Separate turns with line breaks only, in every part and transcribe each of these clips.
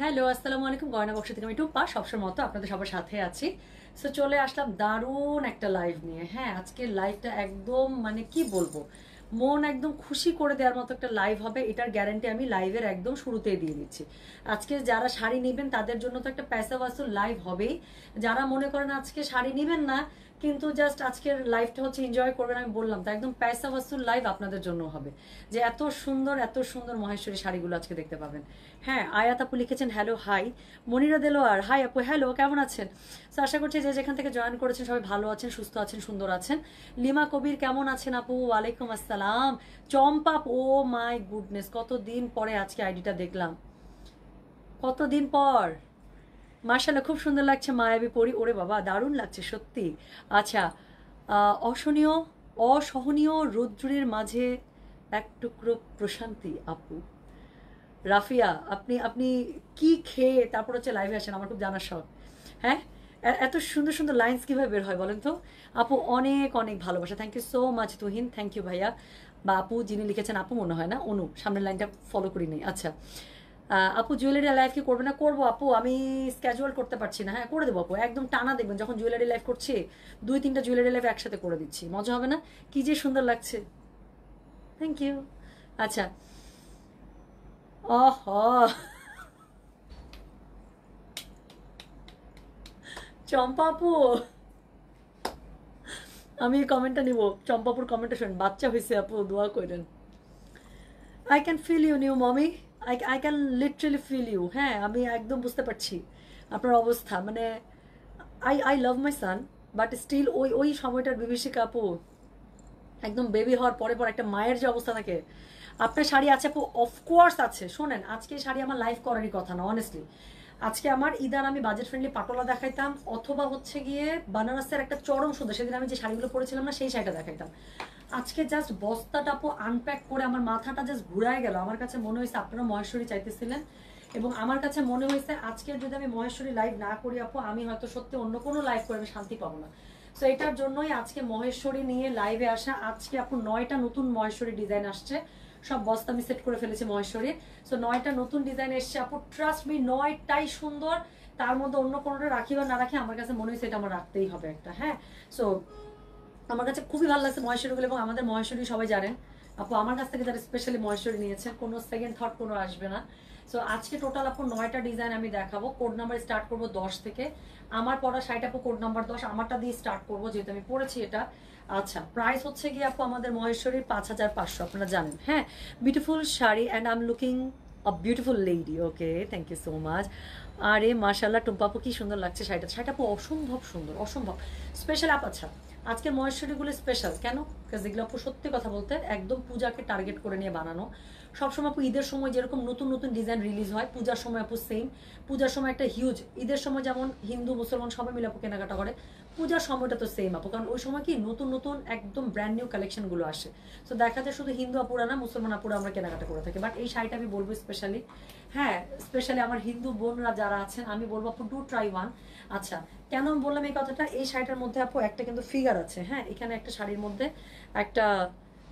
Hello, আসসালামু আলাইকুম, গয়না বক্স থেকে আমি টুপা সবসময় মতো আপনাদের সবার সাথে আছি। সো চলে আসলাম দারুণ একটা লাইভ নিয়ে। হ্যাঁ আজকের লাইভটা একদম মানে কি বলব, মন একদম খুশি করে দেওয়ার মতো একটা লাইভ হবে, এটার গ্যারান্টি আমি লাইভের একদম শুরুতেই দিয়ে দিচ্ছি। আজকে যারা শাড়ি নেবেন, তাদের জন্য তো একটা পয়সা বাসুল লাইভ হবেই। যারা মনে করেন আজকে শাড়ি নেবেন না কিন্তু জাস্ট আজকের লাইফটা হচ্ছে এনজয় করবেন, আমি বললাম তো, একদম পয়সা বাসুল লাইভ আপনাদের জন্য হবে। যে এত সুন্দর এত সুন্দর মহেশ্বরী শাড়িগুলো আজকে দেখতে পাবেন। হ্যাঁ আয়াত আপু লিখেছেন hello hi Monira Delowar hi আপু হ্যালো কেমন আছেন? তো আশা করছি যে যেখান থেকে জয়েন করেছেন, সবাই ভালো আছেন, সুস্থ আছেন, সুন্দর আছেন। লিমা কবির, কেমন আছেন আপু? ওয়ালাইকুম আসসালাম। চম্পাপ, ও মাই গুডনেস, কতদিন পরে আজকে আইডিটা দেখলাম। কতদিন পর? মার্শাল্লাহ খুব সুন্দর লাগছে মায়াবী পরি। ওরে বাবা, দারুণ লাগছে, সত্যি। আচ্ছা অসহনীয় অসহনীয় রৌদ্রের মাঝে এক টুকরো প্রশান্তি, আপু। রাফিয়া, আপনি আপনি কি খেয়ে, তারপর হচ্ছে লাইভে আসেন, আমার খুব জানার শখ। হ্যাঁ? এত সুন্দর সুন্দর লাইন্স কীভাবে বের হয় বলেন তো? আপু, অনেক অনেক ভালোবাসা। Thank you so much Tuhin. Thank you ভাইয়া। বা আপু, যিনি লিখেছেন, আপু মনে হয় না? অনু, সামনের লাইনটা ফলো করি নাই আচ্ছা। আপু জুয়েলারি লাইফ কি করবে না করব? আপু, আমি স্ক্যাজুয়াল করতে পারছি না। হ্যাঁ করে দেবো আপু। একদম টানা দেখবেন, যখন জুয়েলারি লাইফ করছি, দুই তিনটা জুয়েলারি লাইফ একসাথে করে দিচ্ছি। মজা হবে না? কি যে সুন্দর লাগছে। থ্যাংক ইউ আচ্ছা। অহ চম্পাপু আমি এই কমেন্টটা নিব। চম্পাপুর কমেন্টটা শুনেন। বাচ্চা হয়েছে আপু, দোয়া করেন I can feel you new mommy I I can literally feel you হ্যাঁ আমি একদম বুঝতে পারছি আপনার অবস্থা। মানে I I love my son but still ওই ওই সময়টার বিভীষিকা আপু, একদম বেবি হওয়ার পরে পর একটা মায়ের যে অবস্থা থাকে। আপনার শাড়ি আছে আপু অফকোর্স আছে। শোনেন, আজকে শাড়ি আমার লাইভ করারই কথা না অনেস্টলি আজকে আমার ইদার আমি বাজেট ফ্রেন্ডলি পাটোলা দেখাইতাম, অথবা হচ্ছে গিয়ে বানারসের একটা চরম সুন্দর সেদিন আমি যে শাড়িগুলো পরেছিলাম না, সেই শাড়িটা দেখাইতাম। আজকে জাস্ট বস্তাটা আপু আনপ্যাক করে আমার মাথাটা জাস্ট ঘুরায় গেল। আমার কাছে মনে হয়েছে আপনারা মহেশ্বরী চাইতেছিলেন এবং আমার কাছে মনে হয়েছে আজকে যদি আমি মহেশ্বরী লাইভ না করি আপু, আমি হয়তো সত্যি অন্য কোনো লাইভ করে আমি শান্তি পাবো না। সো এটার জন্যই আজকে মহেশ্বরী নিয়ে লাইভে আসা, আজকে আপু নয়টা নতুন মহেশ্বরী ডিজাইন আসছে। সব বস্তা আমি সেট করে ফেলেছি মহেশ্বরী। সো নয়টা নতুন ডিজাইন এসছে আপু ট্রাস্ট মি নয়টাই সুন্দর। তার মধ্যে অন্য কোনোটা রাখি বা না রাখি, আমার কাছে মনে হয়েছে এটা আমার রাখতেই হবে একটা হ্যাঁ? সো আমার কাছে খুবই ভালো লাগছে মহেশ্বরীগুলো এবং আমাদের মহেশ্বরী সবাই জানেন। আপু আমার কাছ থেকে যারা স্পেশালি মহেশ্বরী নিয়েছেন, কোনো সেকেন্ড থার্ড কোনো আসবে না। সো আজকে টোটাল আপু নয়টা ডিজাইন আমি দেখাবো। কোড নাম্বার স্টার্ট করব দশ থেকে। আমার পড়া শাড়িটা আপু কোড নাম্বার দশ, আমারটা দিয়ে স্টার্ট করব, যেহেতু আমি পড়েছি এটা। আচ্ছা প্রাইস হচ্ছে গিয়ে আপু আমাদের মহেশ্বরীর পাঁচ হাজার পাঁচশো, আপনারা জানেন। হ্যাঁ beautiful sari and I am looking a beautiful lady okay thank you so much আরে মাশাল্লাহ টুম্পাপু কি সুন্দর লাগছে শাড়িটা। শাড়িটা আপু অসম্ভব সুন্দর, অসম্ভব। স্পেশাল আপ আচ্ছা আজকের মহেশ্বরীগুলো স্পেশাল কেন? কাজ এগুলো আপু সত্যি কথা বলতে একদম পূজাকে টার্গেট করে নিয়ে বানানো। সবসময় আপু ঈদের সময় যেরকম নতুন নতুন ডিজাইন রিলিজ হয়, পূজার সময় আপু সেম পূজার সময় একটা হিউজ ঈদের সময় যেমন হিন্দু, মুসলমান সবাই মিলে আপু কেনাকাটা করে। পূজার সময়টা তো সেম আপু। কারণ ওই সময় কি নতুন নতুন একদম ব্র্যান্ড নিউ কালেকশনগুলো আসে। তো দেখা যায় শুধু হিন্দু আপুরা না, মুসলমান আপুরা আমরা কেনাকাটা করে থাকি। বাট এই শাড়িটা আমি বলব স্পেশালি হ্যাঁ স্পেশালি আমার হিন্দু বোনরা যারা আছেন, আমি বলব আপু ডু ট্রাই ওয়ান আচ্ছা কেন বললাম এই কথাটা? এই শাড়িটার মধ্যে আপু একটা কিন্তু ফিগার আছে হ্যাঁ? এখানে একটা শাড়ির মধ্যে একটা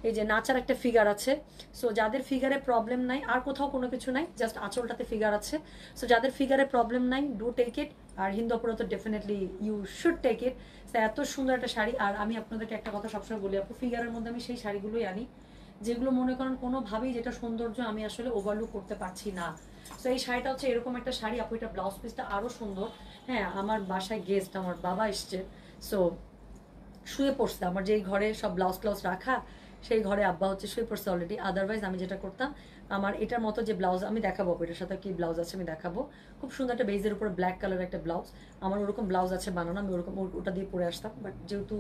এই যে নাচার একটা ফিগার আছে। সো যাদের ফিগারে প্রবলেম নাই, আর কোথাও কোনো কিছু নাই জাস্ট আঁচলটাতে ফিগার আছে। সো যাদের ফিগারে প্রবলেম নাই ডু টেক ইট আর হিন্দু অপরা তো definitely you should take it এত সুন্দর একটা শাড়ি, আর আমি আপনাদেরকে একটা কথা সবসময় বলি, আপু ফিগারের মধ্যে আমি সেই শাড়িগুলোই আনি, যেগুলো মনে করেন কোনোভাবেই যেটা সৌন্দর্য আমি আসলে ওভারলুক করতে পারছি না। তো এই শাড়িটা হচ্ছে এরকম একটা শাড়ি, আপু, এটা ব্লাউজ পিসটা আরও সুন্দর। হ্যাঁ আমার বাসায় গেস্ট আমার বাবা এসছে। সো শুয়ে পড়ছে, আমার যেই ঘরে সব ব্লাউজ ক্লাউজ রাখা সেই ঘরে আব্বা হচ্ছে শুয়ে পড়ছে অলরেডি আদারওয়াইজ আমি যেটা করতাম, আমার এটার মতো যে ব্লাউজ আমি দেখাবো এটার সাথে কি ব্লাউজ আছে আমি দেখাবো। খুব সুন্দর একটা বেজের উপর ব্ল্যাক কালার একটা ব্লাউজ আমার ওরকম ব্লাউজ আছে বানানো, আমি ওরকম ওটা দিয়ে পরে আসতাম বাট যেহেতু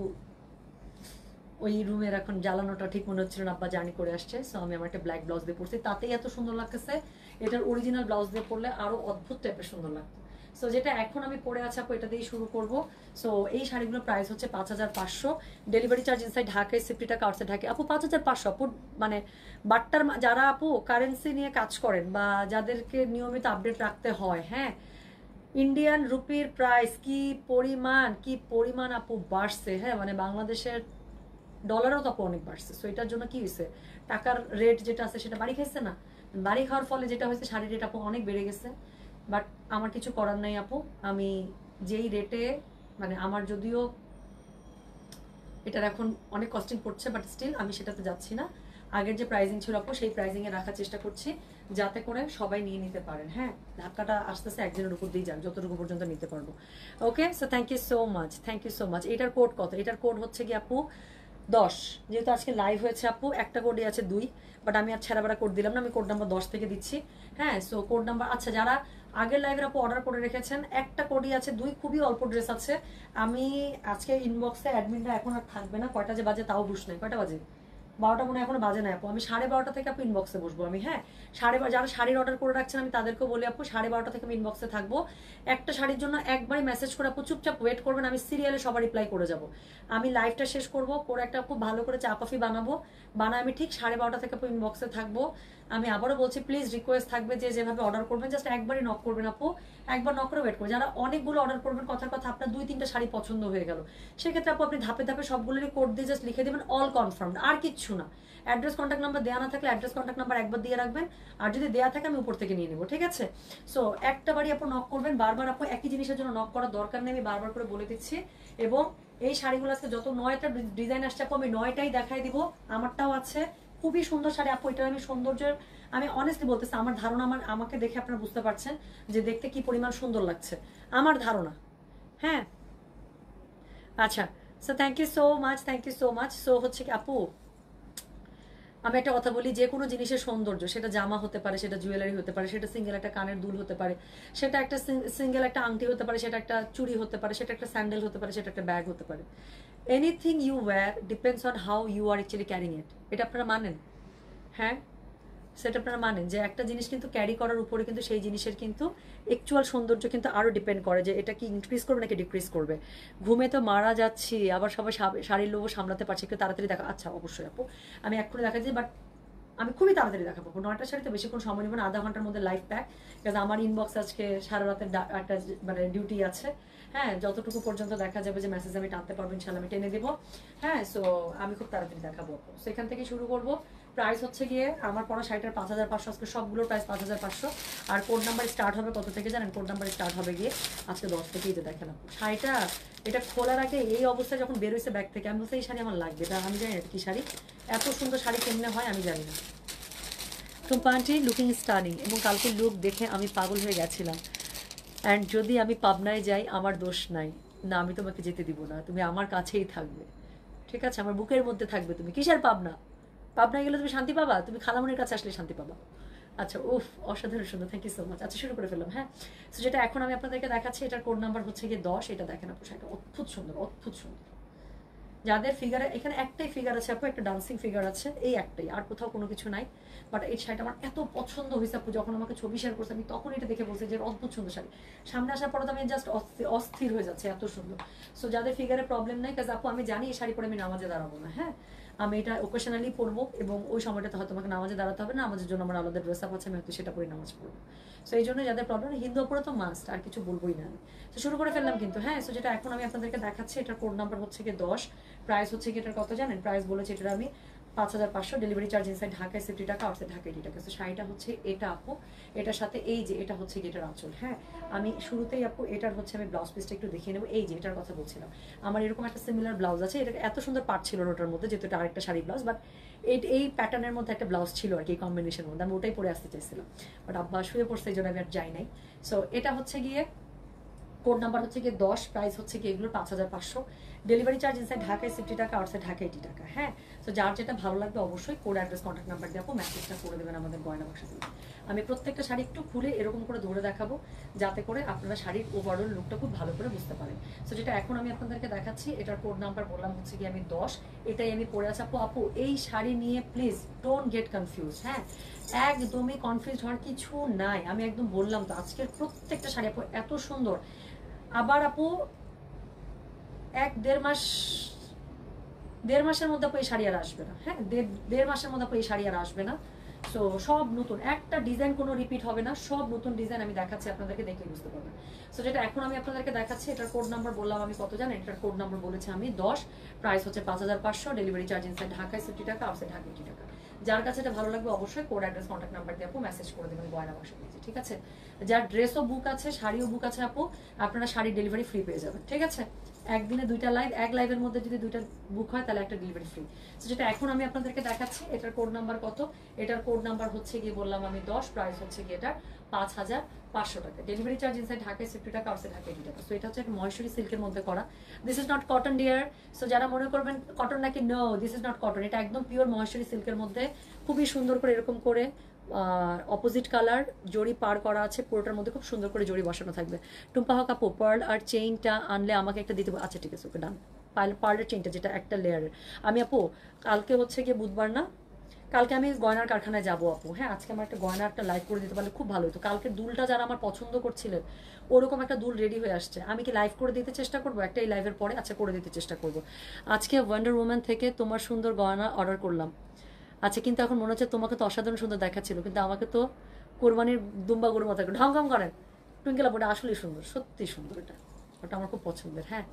ওই রুমের এখন জ্বালানোটা ঠিক মনে হচ্ছিল না, আব্বা জার্নি করে আসছে সো আমি আমার একটা ব্ল্যাক ব্লাউজ দিয়ে পরছি। তাতেই এত সুন্দর লাগতেছে, এটার অরিজিনাল ব্লাউজ দিয়ে পরলে আরও অদ্ভুত টাইপের সুন্দর লাগতো। সো যেটা এখন আমি পরে আছি আপু, এটা দিয়েই শুরু করব। সো এই শাড়িগুলোর প্রাইস হচ্ছে পাঁচ হাজার পাঁচশো। ডেলিভারি চার্জ ইনসাইড ঢাকায় সিফটি টাকা আউটসাইড আপু, পাঁচ হাজার পাঁচশো, আপু মানে বাট্টার যারা আপু কারেন্সি নিয়ে কাজ করেন বা যাদেরকে নিয়মিত আপডেট রাখতে হয় হ্যাঁ ইন্ডিয়ান রুপির প্রাইস কি পরিমাণ কি পরিমাণ আপু বাড়ছে হ্যাঁ মানে বাংলাদেশের ডলারও তো আপু অনেক বাড়ছে। সো এটার জন্য কি হয়েছে? টাকার রেট যেটা আছে সেটা বাড়ি খাইছে না? বাড়ি খাওয়ার ফলে যেটা হয়েছে, শাড়ির রেট আপু অনেক বেড়ে গেছে। বাট আমার কিছু করার নাই আপু। আমি যেই রেটে মানে আমার যদিও এটার এখন অনেক কস্টিং পড়ছে বাট স্টিল আমি সেটাতে যাচ্ছি না। আগের যে প্রাইজিং ছিল আপু, সেই প্রাইজিংয়ে রাখার চেষ্টা করছি, যাতে করে সবাই নিয়ে নিতে পারেন। হ্যাঁ ধাক্কাটা আস্তে আস্তে একজনের উপর দিয়ে যাক, যতটুকু পর্যন্ত নিতে পারব। Okay so thank you so much thank you so much এটার কোড কত? এটার কোড হচ্ছে কি আপু, দশ। যেহেতু আজকে লাইভ হয়েছে আপু, একটা কোডই আছে দুই বাট আমি আর ছেড়াবেড়া কোড দিলাম না, আমি কোড নাম্বার দশ থেকে দিচ্ছি। হ্যাঁ সো কোড নাম্বার আচ্ছা যারা আগের লাইভের আপু অর্ডার করে রেখেছেন। একটা কোডই আছে, দুই খুবই অল্প ড্রেস আছে। আমি আজকে ইনবক্সে অ্যাডমিনটা এখন আর থাকবে না। কয়টা যে বাজে তাও বুঝ নাই। কয়টা বাজে? বারোটা মনে এখনও বাজে না আপু। আমি সাড়ে বারোটা থেকে আপু ইনবক্সে বসবো আমি হ্যাঁ? সাড়ে যারা শাড়ির অর্ডার করে রাখছেন, আমি তাদেরকেও বলি আপু, সাড়ে বারোটা থেকে আমি ইনবক্সে থাকব। একটা শাড়ির জন্য একবারই মেসেজ করে আপু, চুপচাপ ওয়েট করবেন, আমি সিরিয়ালে সবার রিপ্লাই করে যাব। আমি লাইভটা শেষ করব, করে একটা খুব ভালো করে চা কফি বানাবো। বানায় আমি ঠিক সাড়ে বারোটা থেকে আপু ইনবক্সে থাকব। আমি আবারও বলছি প্লিজ রিকোয়েস্ট থাকবে যে যেভাবে অর্ডার করবেন জাস্ট একবারই নক করবেন আপু। একবার নক করে ওয়েট করবেন যারা অনেকগুলো অর্ডার করবেন, কথার কথা আপনার দুই, তিনটা শাড়ি পছন্দ হয়ে গেল। সেক্ষেত্রে আপু আপনি ধাপে ধাপে সবগুলোরই কোড দিয়ে জাস্ট লিখে দেবেন অল কনফার্ম আর কিচ্ছু না। অ্যাড্রেস কন্ট্যাক্ট নাম্বার দেওয়া না থাকলে অ্যাড্রেস কন্ট্যাক্ট নাম্বার একবার দিয়ে রাখবেন, আর যদি দেওয়া থাকে আমি উপর থেকে নিয়ে নেব, ঠিক আছে? সো একটা বাড়ি আপু নক করবেন, বারবার আপু একই জিনিসের জন্য নক করার দরকার নেই, আমি বারবার করে বলে দিচ্ছি। এবং এই শাড়িগুলো আজকে যত নয়টা ডিজাইন আসছে আপু, আমি নয়টাই দেখাই দিব, আমারটাও আছে। খুবই সুন্দর শাড়ি। আপু এটা আমি সৌন্দর্যের, আমি অনেস্টলি বলতেছি, আমার ধারণা আমার, আমাকে দেখে আপনারা বুঝতে পারছেন যে দেখতে কি পরিমাণ সুন্দর লাগছে। আমার ধারণা। হ্যাঁ? আচ্ছা so thank you so much thank you so much so হচ্ছে কি, আপু, আমি একটা কথা বলি, যে কোনো জিনিসের সৌন্দর্য, সেটা জামা হতে পারে, সেটা জুয়েলারি হতে পারে, সেটা সিঙ্গেল একটা কানের দুল হতে পারে, সেটা একটা সিঙ্গেল একটা আংটি হতে পারে, সেটা একটা চুড়ি হতে পারে, সেটা একটা স্যান্ডেল হতে পারে, সেটা একটা ব্যাগ হতে পারে। Anything you wear depends on how you are actually carrying it এটা আপনারা মানেন? হ্যাঁ? সেটা আপনারা মানেন যে একটা জিনিস কিন্তু ক্যারি করার উপরে কিন্তু সেই জিনিসের কিন্তু অ্যাকচুয়াল সৌন্দর্য কিন্তু আরও ডিপেন্ড করে যে এটা কি ইনক্রিজ করবে নাকি ডিক্রিজ করবে। ঘুমে তো মারা যাচ্ছি, আবার সবাই শাড়ির লোভও সামলাতে পারছি, একটু তাড়াতাড়ি দেখা আচ্ছা অবশ্যই আপু, আমি এক্ষুনি দেখা যাই বাট আমি খুবই তাড়াতাড়ি দেখাবো নয়টার শাড়িতে বেশিক্ষণ সময় নেব না, আধা ঘণ্টার মধ্যে লাইভ প্যাক কারণ আমার ইনবক্স আজকে সারা রাতের একটা মানে ডিউটি আছে। হ্যাঁ যতটুকু পর্যন্ত দেখা যাবে যে মেসেজ আমি টানতে পারব ইনশাল্লাহ আমি টেনে দেবো। হ্যাঁ সো আমি খুব তাড়াতাড়ি দেখাবো সেখান থেকে শুরু করব। প্রাইস হচ্ছে গিয়ে, আমার পড়া শাড়িটার পাঁচ হাজার পাঁচশো, আজকে সবগুলোর প্রাইস পাঁচ হাজার পাঁচশো। আর কোড নাম্বার স্টার্ট হবে কত থেকে জানেন? কোড নাম্বার স্টার্ট হবে গিয়ে আজকে দশ থেকেই যে দেখেন শাড়িটা, এটা খোলার আগে এই অবস্থায় যখন বেরোইছে ব্যাগ থেকে, আমি বলছি, এই শাড়ি আমার লাগবে। এটা আমি জানি কি শাড়ি। এত সুন্দর শাড়ি কেমনে হয় আমি জানি না। তো টুম্পানটি লুকিং স্টানিং এবং কালকে লুক দেখে আমি পাগল হয়ে গেছিলাম। অ্যান্ড যদি আমি পাবনায় যাই, আমার দোষ নাই। না, আমি তোমাকে যেতে দিব না। তুমি আমার কাছেই থাকবে। ঠিক আছে? আমার বুকের মধ্যে থাকবে তুমি। কিসের পাবনা? পাবনায় গেলে তুমি শান্তি পাবা? তুমি খালামনির কাছে আসলে শান্তি পাবা। আচ্ছা উফ, অসাধারণ সুন্দর। থ্যাংক ইউ সো মাচ আচ্ছা শুরু করে ফেললাম হ্যাঁ? তো যেটা এখন আমি আপনাদেরকে দেখাচ্ছি, এটার কোড নাম্বার হচ্ছে গিয়ে দশ। এটা দেখেন আপু সেটা অদ্ভুত সুন্দর অদ্ভুত সুন্দর। যাদের ফিগারে এখানে একটাই ফিগার আছে আপু, একটা ডান্সিং ফিগার আছে। এই একটাই, আর কোথাও কোনো কিছু নাই। বাট এই শাড়িটা আমার এত পছন্দ হয়েছে আপু, যখন আমাকে ছবি শেয়ার করছে, আমি তখন এটা দেখে বলছি যে অদ্ভুত সুন্দর শাড়ি। সামনে আসার পরে তো আমি জাস্ট অস্থির হয়ে যাচ্ছে, এত সুন্দর। সো যাদের ফিগারে প্রবলেম নাই কাজ আপু আমি জানি এই শাড়ি পরে আমি নামাজে দাঁড়াবো না হ্যাঁ? আমি এটা ওকেশনালি পরবো এবং ওই সময়টাতে হয়তো আমাকে নামাজে দাঁড়াতে হবে না, আমাদের জন্য আমার আলাদা ড্রেস আপ আছে, আমি হয়তো সেটা পরে নামাজ পড়ব। সো এই জন্য যাদের প্রবলেম হিন্দু পরে তো মাস্ট আর কিছু বলবোই না। তো শুরু করে ফেললাম কিন্তু হ্যাঁ? সো যেটা এখন আমি আপনাদেরকে দেখাচ্ছি, এটার কোড নাম্বার হচ্ছে গিয়ে দশ প্রাইস হচ্ছে কি এটার কত জানেন? প্রাইস বলেছে এটার আমি পাঁচ হাজার পাঁচশো ডেলিভারি চার্জ ইনসাইড ঢাকায় সিফটি টাকা আউটসাইড ঢাকা। এইটি টাকা তো শাড়িটা হচ্ছে এটা আপু। এটার সাথে এই যে, এটা হচ্ছে এটার আঁচল হ্যাঁ? আমি শুরুতেই আপু, এটার হচ্ছে আমি ব্লাউজ পিসটা একটু দেখিয়ে নেব। এই যে, এটার কথা বলছিলাম। আমার এরকম একটা সিমিলার ব্লাউজ আছে। এটা এত সুন্দর পার্ট ছিল ওটার মধ্যে, যেহেতু এটা আরেকটা শাড়ি ব্লাউজ বাট এই প্যাটার্নের মধ্যে একটা ব্লাউজ ছিল আর কি কম্বিনেশনের মধ্যে। আমি ওটাই পরে আসতে চাইছিলাম। বাট আব্বা শুয়ে পড়ছে, এই জন্য আমি আর যাই নাই। সো এটা হচ্ছে গিয়ে কোড নাম্বার হচ্ছে গিয়ে দশ প্রাইস হচ্ছে গিয়ে এগুলো পাঁচ হাজার পাঁচশো। ডেলিভারি চার্জ ইনসাইড ঢাকায় সিফটি টাকা আউটসাইড ঢাকা এইটি টাকা হ্যাঁ? তো যার যেটা ভালো লাগবে অবশ্যই কোড অ্যাড্রেস কন্ট্যাক্ট নাম্বার দিয়ে আপু মেসেজটা করে দেবেন আমাদের গয়না বাক্সে দিয়ে। আমি প্রত্যেকটা শাড়ি একটু খুলে এরকম করে ধরে দেখাবো, যাতে করে আপনারা শাড়ির ওভারঅল লুকটা খুব ভালো করে বুঝতে পারেন। সো যেটা এখন আমি আপনাদেরকে দেখাচ্ছি, এটার কোড নাম্বার বললাম হচ্ছে গিয়ে আমি দশ, এটাই আমি পরে আছি আপু। আপু, এই শাড়ি নিয়ে প্লিজ ডোন্ট গেট কনফিউজ হ্যাঁ? একদমই কনফিউজ হওয়ার কিছু নাই। আমি একদম বললাম তো, আজকের প্রত্যেকটা শাড়ি আপু এত সুন্দর। আবার আপু, এক দেড় মাস দেড় মাসের মধ্যে আপু এই শাড়ি আর আসবে না। হ্যাঁ দেড় মাসের মধ্যে আপু এই শাড়ি আর আসবে না। সো সব নতুন, একটা ডিজাইন কোনো রিপিট হবে না, সব নতুন ডিজাইন আমি দেখাচ্ছি, আপনাদেরকে দেখে বুঝতে পারবেন। সো যেটা এখন আমি আপনাদেরকে দেখাচ্ছি, এটার কোড নাম্বার বললাম আমি কত জানেন? এটার কোড নাম্বার বলেছি আমি দশ প্রাইস হচ্ছে পাঁচ হাজার পাঁচশো ডেলিভারি চার্জ ইনসাইড ঢাকায় সিফটি টাকা আউটসাইড ঢাকা এইটি টাকা। যার কাছে এটা ভালো লাগবে অবশ্যই কোড অ্যাড্রেস কন্ট্যাক্ট নাম্বার দিয়ে আপু মেসেজ করে দেবেন, গয়না বাক্স পেয়েছে ঠিক আছে? যার ড্রেসও বুক আছে, শাড়িও বুক আছে আপু, আপনারা শাড়ি ডেলিভারি ফ্রি পেয়ে যাবেন, ঠিক আছে? একদিনে দুইটা লাইভ এক লাইভের মধ্যে যদি দুইটা বুক হয়, তাহলে একটা ডেলিভারি ফ্রি তো যেটা এখন আমি আপনাদেরকে দেখাচ্ছি, এটার কোড নাম্বার কত? এটার কোড নাম্বার হচ্ছে গিয়ে বললাম আমি দশ প্রাইস হচ্ছে গিয়ে এটার পাঁচ হাজার পাঁচশো টাকা। ডেলিভারি চার্জ ইনসাইড ঢাকায় সিফটি টাকা আউটসাইড ঢাকা এইটি টাকা এটা হচ্ছে একটা মহেশ্বরী সিল্কের মধ্যে করা। This is not cotton dear so যারা মনে করবেন কটন নাকি no this is not cotton এটা একদম পিওর মহেশ্বরী সিল্কের মধ্যে খুবই সুন্দর করে এরকম করে অপোজিট কালার জড়ি পার করা আছে, পুরোটার মধ্যে খুব সুন্দর করে জড়ি বসানো থাকবে। টুম্পা হক আপু পার্ল আর চেইনটা আনলে আমাকে একটা দিতে আচ্ছা ঠিক আছে, ওকে ডান পার্লের চেইনটা যেটা একটা লেয়ারের আমি আপু, কালকে হচ্ছে গিয়ে বুধবার না? কালকে আমি গয়নার কারখানায় যাব আপু হ্যাঁ? আজকে আমার একটা গয়নার একটা লাইভ করে দিতে পারলে খুব ভালো হতো কালকে দুলটা যারা আমার পছন্দ করছিলেন, ওরকম একটা দুল রেডি হয়ে আসছে। আমি কি লাইভ করে দিতে চেষ্টা করব? একটা এই লাইভের পরে আচ্ছা করে দিতে চেষ্টা করব। আজকে ওয়ান্ডার উম্যান থেকে তোমার সুন্দর গয়না অর্ডার করলাম। আচ্ছা কিন্তু এখন মনে হচ্ছে তোমাকে তো অসাধারণ সুন্দর দেখাচ্ছিল, কিন্তু আমাকে তো কোরবানির দুম্বা গরুর মতো ঢং ঢং করেন। টুইঙ্কেল আপুটা আসলেই সুন্দর সত্যি সুন্দর এটা। ওটা আমার খুব পছন্দের হ্যাঁ।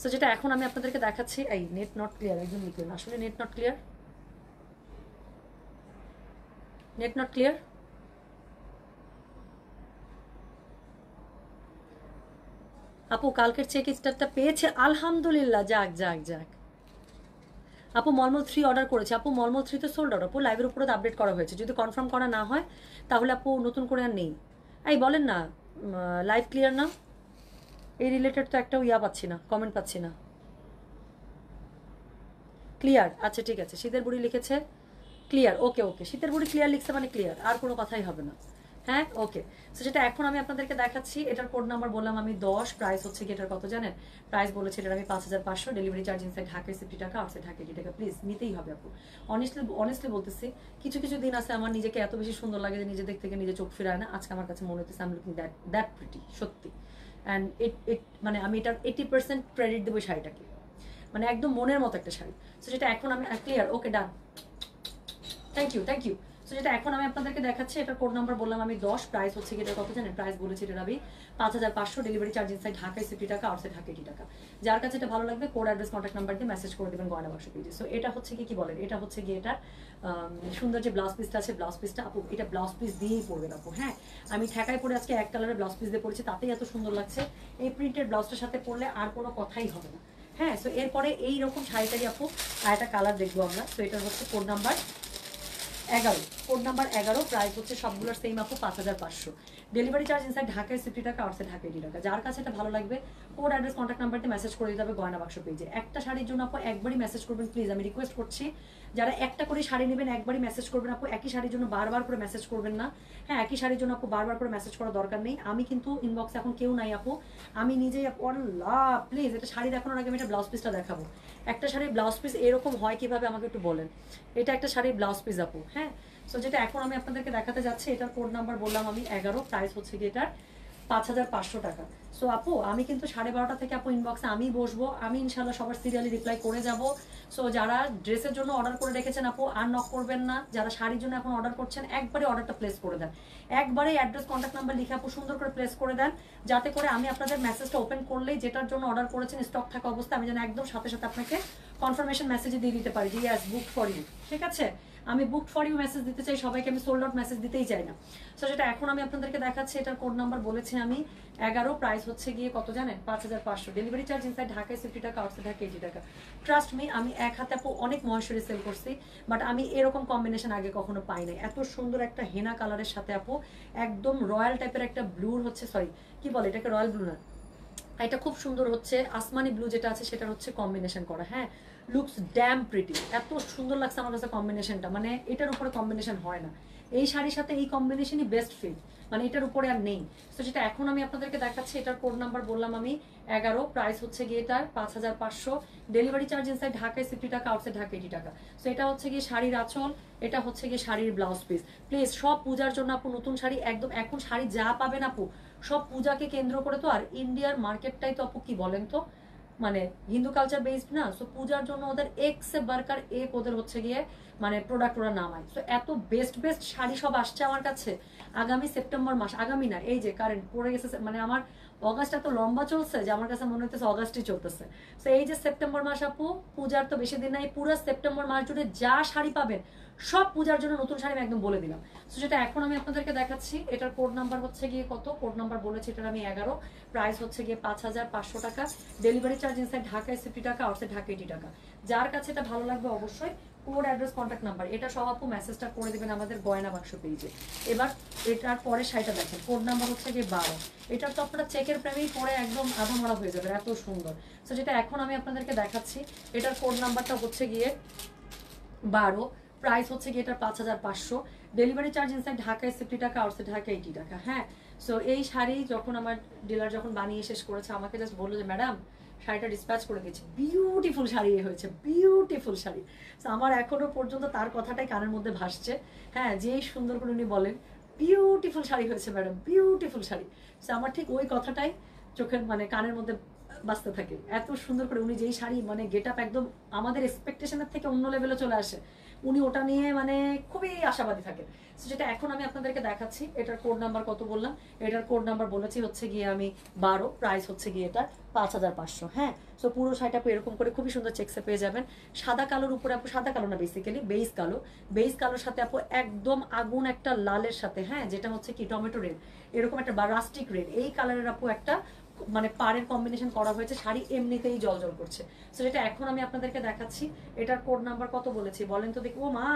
সো যেটা এখন আমি আপনাদেরকে দেখাচ্ছি, এই নেট নট ক্লিয়ার একদম লিখলেন আসলে net not clear net not clear আপু, কালকের চেক স্টারটা পেয়েছে, আলহামদুলিল্লাহ, যাক যাক যাক। আপু মলমল থ্রি অর্ডার করেছে। আপু মলমল থ্রি তো সোল্ড আউট আপু লাইভের উপরে আপডেট করা হয়েছে। যদি কনফার্ম করা না হয়, তাহলে আপু নতুন করে আর নেই। এই বলেন না লাইভ ক্লিয়ার না? এই রিলেটেড তো একটা ইয়া পাচ্ছি না কমেন্ট পাচ্ছি না। ক্লিয়ার আচ্ছা ঠিক আছে। শীতের বুড়ি লিখেছে ক্লিয়ার ওকে ওকে শীতের বুড়ি ক্লিয়ার লিখছে মানে ক্লিয়ার আর কোনো কথাই হবে না। হ্যাঁ? ওকে তো সেটা এখন আমি আপনাদেরকে দেখাচ্ছি, এটার কোড নাম্বার বললাম আমি দশ প্রাইস হচ্ছে কি এটার কত জানেন? প্রাইস বলেছি এটার আমি পাঁচ হাজার পাঁচশো delivery charge inside Dhaka fifty টাকা আউটসাইড ঢাকা এইটি টাকা। প্লিজ নিতেই হবে আপু। অনেস্টলি অনেস্টলি বলতেছি, কিছু কিছু দিন আছে আমার নিজেকে এত বেশি সুন্দর লাগে যে নিজে দিক থেকে নিজে চোখ ফিরায় না। আজকে আমার কাছে মনে হচ্ছে I'm looking that that pretty সত্যি। অ্যান্ড ইট ইট মানে আমি এটার এইটি পার্সেন্ট ক্রেডিট দেবো শাড়িটাকে। মানে একদম মনের মতো একটা শাড়ি। তো সেটা এখন আমি clear okay done thank you thank you so যেটা এখন আমি আপনাদেরকে দেখাচ্ছি, এটা কোড নাম্বার বললাম আমি দশ প্রাইস হচ্ছে কি এটা কত জানেন? প্রাইস বলেছি এটা আমি পাঁচ হাজার পাঁচশো ডেলিভারি চার্জ ইনসাইড ঢাকায় সিফটি টাকা আউটসাইড ঢাকা এইটি টাকা। যার কাছে এটা ভালো লাগবে কোড অ্যাড্রেস কন্ট্যাক্ট নাম্বার দিয়ে মেসেজ করে দেবেন গয়না বাক্স পেজে সো এটা হচ্ছে কি কি বলেন? এটা হচ্ছে গিয়ে এটা সুন্দর যে ব্লাউজ পিসটা আছে ব্লাউজ পিসটা আপু, এটা ব্লাউজ পিস দিয়েই পড়বেন আপু হ্যাঁ? আমি ঠেকায় পরে আজকে এক কালারের ব্লাউজ পিস দিয়ে পড়েছি তাতেই এত সুন্দর লাগছে। এই প্রিন্টেড ব্লাউজটার সাথে পরলে আর কোনো কথাই হবে না। হ্যাঁ? সো এরপরে এইরকম শাড়িটারই আপু, আর একটা কালার দেখব আমরা। তো এটা হচ্ছে কোড নাম্বার এগারো। কোড নাম্বার এগারো প্রাইস হচ্ছে সবগুলোর সেম আপু পাঁচ হাজার পাঁচশো। ডেলিভারি চার্জ ইনসাইড ঢাকায় সিফটি টাকা আউটসাইড ঢাকায় এইটি টাকা। যার কাছে এটা ভালো লাগবে কোড অ্যাড্রেস কন্ট্যাক্ট নাম্বারতে মেসেজ করে দিতে হবে গয়না বাক্স পেজে একটা শাড়ির জন্য আপু একবারই মেসেজ করবেন প্লিজ আমি রিকোয়েস্ট করছি। যারা একটা করে শাড়ি নেবেন, একবারই মেসেজ করবেন আপু, একই শাড়ির জন্য বারবার করে মেসেজ করবেন না। হ্যাঁ একই শাড়ির জন্য আপু বারবার করে মেসেজ করার দরকার নেই। আমি কিন্তু ইনবক্স এখন কেউ নাই আপু। আমি নিজেই আল্লাহ প্লিজ এটা শাড়ি দেখানোর আগে আমি এটা ব্লাউজ পিসটা দেখাবো। একটা শাড়ির ব্লাউজ পিস এরকম হয় কীভাবে আমাকে একটু বলেন? এটা একটা শাড়ির ব্লাউজ পিস আপু হ্যাঁ? সো যেটা এখন আমি আপনাদেরকে দেখাতে যাচ্ছি, এটার কোড নাম্বার বললাম আমি এগারো প্রাইস হচ্ছে কি এটার? পাঁচ হাজার পাঁচশো টাকা। সো আপু, আমি কিন্তু সাড়ে বারোটা থেকে আপু ইনবক্সে আমি বসবো। আমি ইনশাল্লাহ সবার সিরিয়ালি রিপ্লাই করে যাব। সো যারা ড্রেসের জন্য অর্ডার করে রেখেছেন আপু, আর নক করবেন না। যারা শাড়ির জন্য এখন অর্ডার করছেন, একবারে অর্ডারটা প্লেস করে দেন। একবারে অ্যাড্রেস কন্ট্যাক্ট নাম্বার লিখে আপু সুন্দর করে প্লেস করে দেন। যাতে করে আমি আপনাদের মেসেজটা ওপেন করলেই যেটার জন্য অর্ডার করেছেন স্টক থাকা অবস্থায় আমি যেন একদম সাথে সাথে আপনাকে কনফার্মেশন মেসেজে দিয়ে দিতে পারি যে ইয়াস বুক ফর ইউ ঠিক আছে? আমি বুক ফর ইউ মেসেজ দিতে চাই, সবাইকে আমি সোল্ড আউট মেসেজ দিতেই চাই না। সো যেটা এখন আমি আপনাদেরকে দেখাচ্ছি, এটার কোড নাম্বার বলেছি আমি। এগারো প্রাইস হচ্ছে গিয়ে কত জানেন? পাঁচ হাজার পাঁচশো। ডেলিভারি চার্জ ইনসাইড ঢাকায় ফিফটি টাকা আউটসাইড ঢাকা এইটি টাকা। ট্রাস্ট মি আমি এক হাতে অনেক মহেশ্বরী সেল করছি বাট আমি এরকম কম্বিনেশন আগে কখনো পাই নাই। এত সুন্দর একটা হেনা কালারের সাথে আপু, একদম রয়্যাল টাইপের একটা ব্লুর হচ্ছে সরি কি বলে এটাকে রয়্যাল ব্লু না? এটা খুব সুন্দর হচ্ছে, আসমানি ব্লু যেটা আছে সেটা হচ্ছে কম্বিনেশন করা হ্যাঁ? লুকস ড্যাম প্রিটি এত সুন্দর লাগছে আমার কাছে কম্বিনেশনটা মানে এটার উপরে কম্বিনেশন হয় না। এই শাড়ির সাথে এই কম্বিনেশনই বেস্ট ফিট মানে এটার উপরে আর নেই। তো যেটা এখন আমি আপনাদেরকে দেখাচ্ছি, এটার কোড নাম্বার বললাম আমি এগারো। প্রাইস হচ্ছে গিয়ে এটার পাঁচ হাজার পাঁচশো। ডেলিভারি চার্জ ইনসাইড ঢাকায় সিফটি টাকা আউটসাইড ঢাকা এইটি টাকা। সো এটা হচ্ছে গিয়ে শাড়ির আঁচল, এটা হচ্ছে গিয়ে শাড়ির ব্লাউজ পিস প্লিজ সব পূজার জন্য আপু, নতুন শাড়ি একদম, এখন শাড়ি যা পাবেন আপু, সব পূজাকে কেন্দ্র করে তো আর ইন্ডিয়ার মার্কেটটাই তো আপু, কি বলেন তো? মানে হিন্দু কালচার বেসড না সো পূজার জন্য ওদের এক্স বার্কার এক ওদের হচ্ছে গিয়ে মানে প্রোডাক্ট ওরা নামায়। তো এত বেস্ট বেস্ট শাড়ি সব আসছে আমার কাছে। আগামী সেপ্টেম্বর মাস, আগামী না, এই যে কারেন্ট পড়ে গেছে মানে আমার অগাস্ট এত লম্বা চলছে যে আমার কাছে মনে হচ্ছে অগাস্টই চলতেছে। তো এই যে সেপ্টেম্বর মাস আপু, পূজার তো বেশি দিন নাই, পুরো সেপ্টেম্বর মাস জুড়ে যা শাড়ি পাবেন, সব পূজার জন্য নতুন শাড়ি আমি একদম বলে দিলাম। তো যেটা এখন আমি আপনাদেরকে দেখাচ্ছি, এটার কোড নাম্বার হচ্ছে গিয়ে কত? কোড নাম্বার বলেছি এটার আমি এগারো প্রাইস হচ্ছে গিয়ে পাঁচ হাজার পাঁচশো টাকা। ডেলিভারি চার্জ ইনসাইড ঢাকায় ফিফটি টাকা আউটসাইড ঢাকা এইটি টাকা। যার কাছে এটা ভালো লাগবে অবশ্যই কোড অ্যাড্রেস কন্ট্যাক্ট নাম্বার এটা সব আপু মেসেজটা করে দেবেন আমাদের গয়না বাক্স পেজে এবার এটার পরে শাড়িটা দেখেন কোড নাম্বার হচ্ছে গিয়ে বারো। এটার তো আপনারা চেকের প্রেমেই পরে একদম আধা মারা হয়ে যাবে এত সুন্দর। তো যেটা এখন আমি আপনাদেরকে দেখাচ্ছি, এটার কোড নাম্বারটা হচ্ছে গিয়ে বারো। প্রাইস হচ্ছে গিয়ে এটার পাঁচ হাজার পাঁচশো। ডেলিভারি চার্জ ইনসাইড ঢাকায় সিফটি টাকা আউটসাইড ঢাকা এইটি টাকা। হ্যাঁ সো এই শাড়ি যখন আমার ডিলার যখন বানিয়ে শেষ করেছে, আমাকে জাস্ট বলল যে ম্যাডাম শাড়িটা ডিসপ্যাচ করে দিয়েছে। বিউটিফুল শাড়ি হয়েছে বিউটিফুল শাড়ি। তো আমার এখনও পর্যন্ত তার কথাটাই কানের মধ্যে ভাসছে। হ্যাঁ যেই সুন্দর করে উনি বলেন বিউটিফুল শাড়ি হয়েছে ম্যাডাম বিউটিফুল শাড়ি। তো আমার ঠিক ওই কথাটাই চোখের মানে কানের মধ্যে বাঁচতে থাকে। এত সুন্দর করে উনি যেই শাড়ি মানে গেট আপ একদম আমাদের এক্সপেকটেশনের থেকে অন্য লেভেলে চলে আসে। উনি ওটা নিয়ে মানে খুবই আশাবাদী থাকেন। যেটা এখন আমি আপনাদেরকে দেখাচ্ছি, এটার কোড নাম্বার কত বললাম? এটার কোড নাম্বার বলেছি হচ্ছে গিয়ে আমি বারো প্রাইস হচ্ছে গিয়ে এটা পাঁচ হাজার পাঁচশো হ্যাঁ? সো পুরো শাড়িটা এরকম করে খুবই সুন্দর চেকসে পেয়ে যাবেন। সাদা কালোর উপরে আপু, সাদা কালো না বেসিক্যালি বেস কালো। বেস কালোর সাথে আপু একদম আগুন একটা লালের সাথে হ্যাঁ? যেটা হচ্ছে কি, টমেটো রেড এরকম একটা বা রাস্টিক রেড এই কালারের আপু একটা মানে পাড়ের কম্বিনেশন করা হয়েছে, শাড়ি এমনিতেই জল জল করছে। সো যেটা এখন আমি আপনাদেরকে দেখাচ্ছি, এটার কোড নাম্বার কত বলেছি? বলেন তো দেখি। ও মা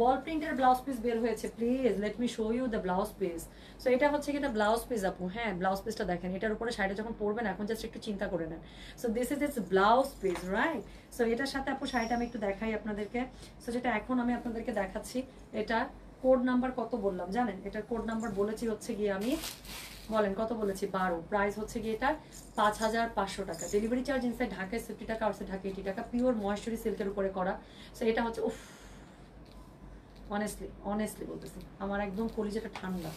বল প্রিন্টের ব্লাউজ পিস বের হয়েছে please let me show you the blouse piece so এটা হচ্ছে কি, এটা ব্লাউজ পিস আপু। হ্যাঁ ব্লাউজ পিসটা দেখেন, এটার উপরে শাড়িটা যখন পরবেন, এখন জাস্ট একটু চিন্তা করে নেন। So this is it's blouse piece right so এটার সাথে আপু শাড়িটা আমি একটু দেখাই আপনাদেরকে। সো যেটা এখন আমি আপনাদেরকে দেখাচ্ছি এটা কোড নাম্বার কত বললাম, জানেন? এটার কোড নাম্বার বলেছি হচ্ছে গিয়ে আমি বলেন, কত বলেছি? বারো। প্রাইস হচ্ছে গিয়ে এটা পাঁচ হাজার পাঁচশো টাকা। ডেলিভারি চার্জ ইনসাইড ঢাকায় ফিফটি টাকা আউটসাইড ঢাকা এইটি টাকা পিওর ময়েশ্চারি সিল্কের উপরে করা। সো এটা হচ্ছে, উফ অনেস্টলি অনেস্টলি বলতেছি। আমার একদম কলিজাটা ঠান্ডা।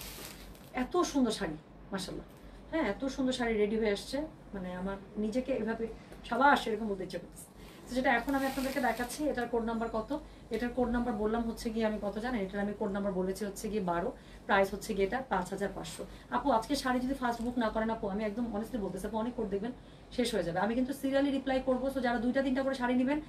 এত সুন্দর শাড়ি মাসাল্লাহ হ্যাঁ এত সুন্দর শাড়ি রেডি হয়ে আসছে। মানে আমার নিজেকে এভাবে সবার সেরকম বলতে ইচ্ছে করতেছে। যেটা এখন আমি আপনাদেরকে দেখাচ্ছি, এটার কোড নাম্বার কত? এটার কোড নাম্বার বললাম হচ্ছে গিয়ে আমি কত জানেন? এটার আমি কোড নাম্বার বলেছি হচ্ছে গিয়ে বারো প্রাইস হচ্ছে গিয়ে এটা পাঁচ হাজার পাঁচশো। আপু, আজকে শাড়ি যদি ফার্স্ট বুক না করেন আপু, আমি একদম অনেস্টলি বলতেছি, আপু, অনেক কোড দেখবেন, শেষ হয়ে যাবে। আমি কিন্তু সিরিয়ালি রিপ্লাই করব সো যারা দুইটা তিনটা করে শাড়ি নেবেন,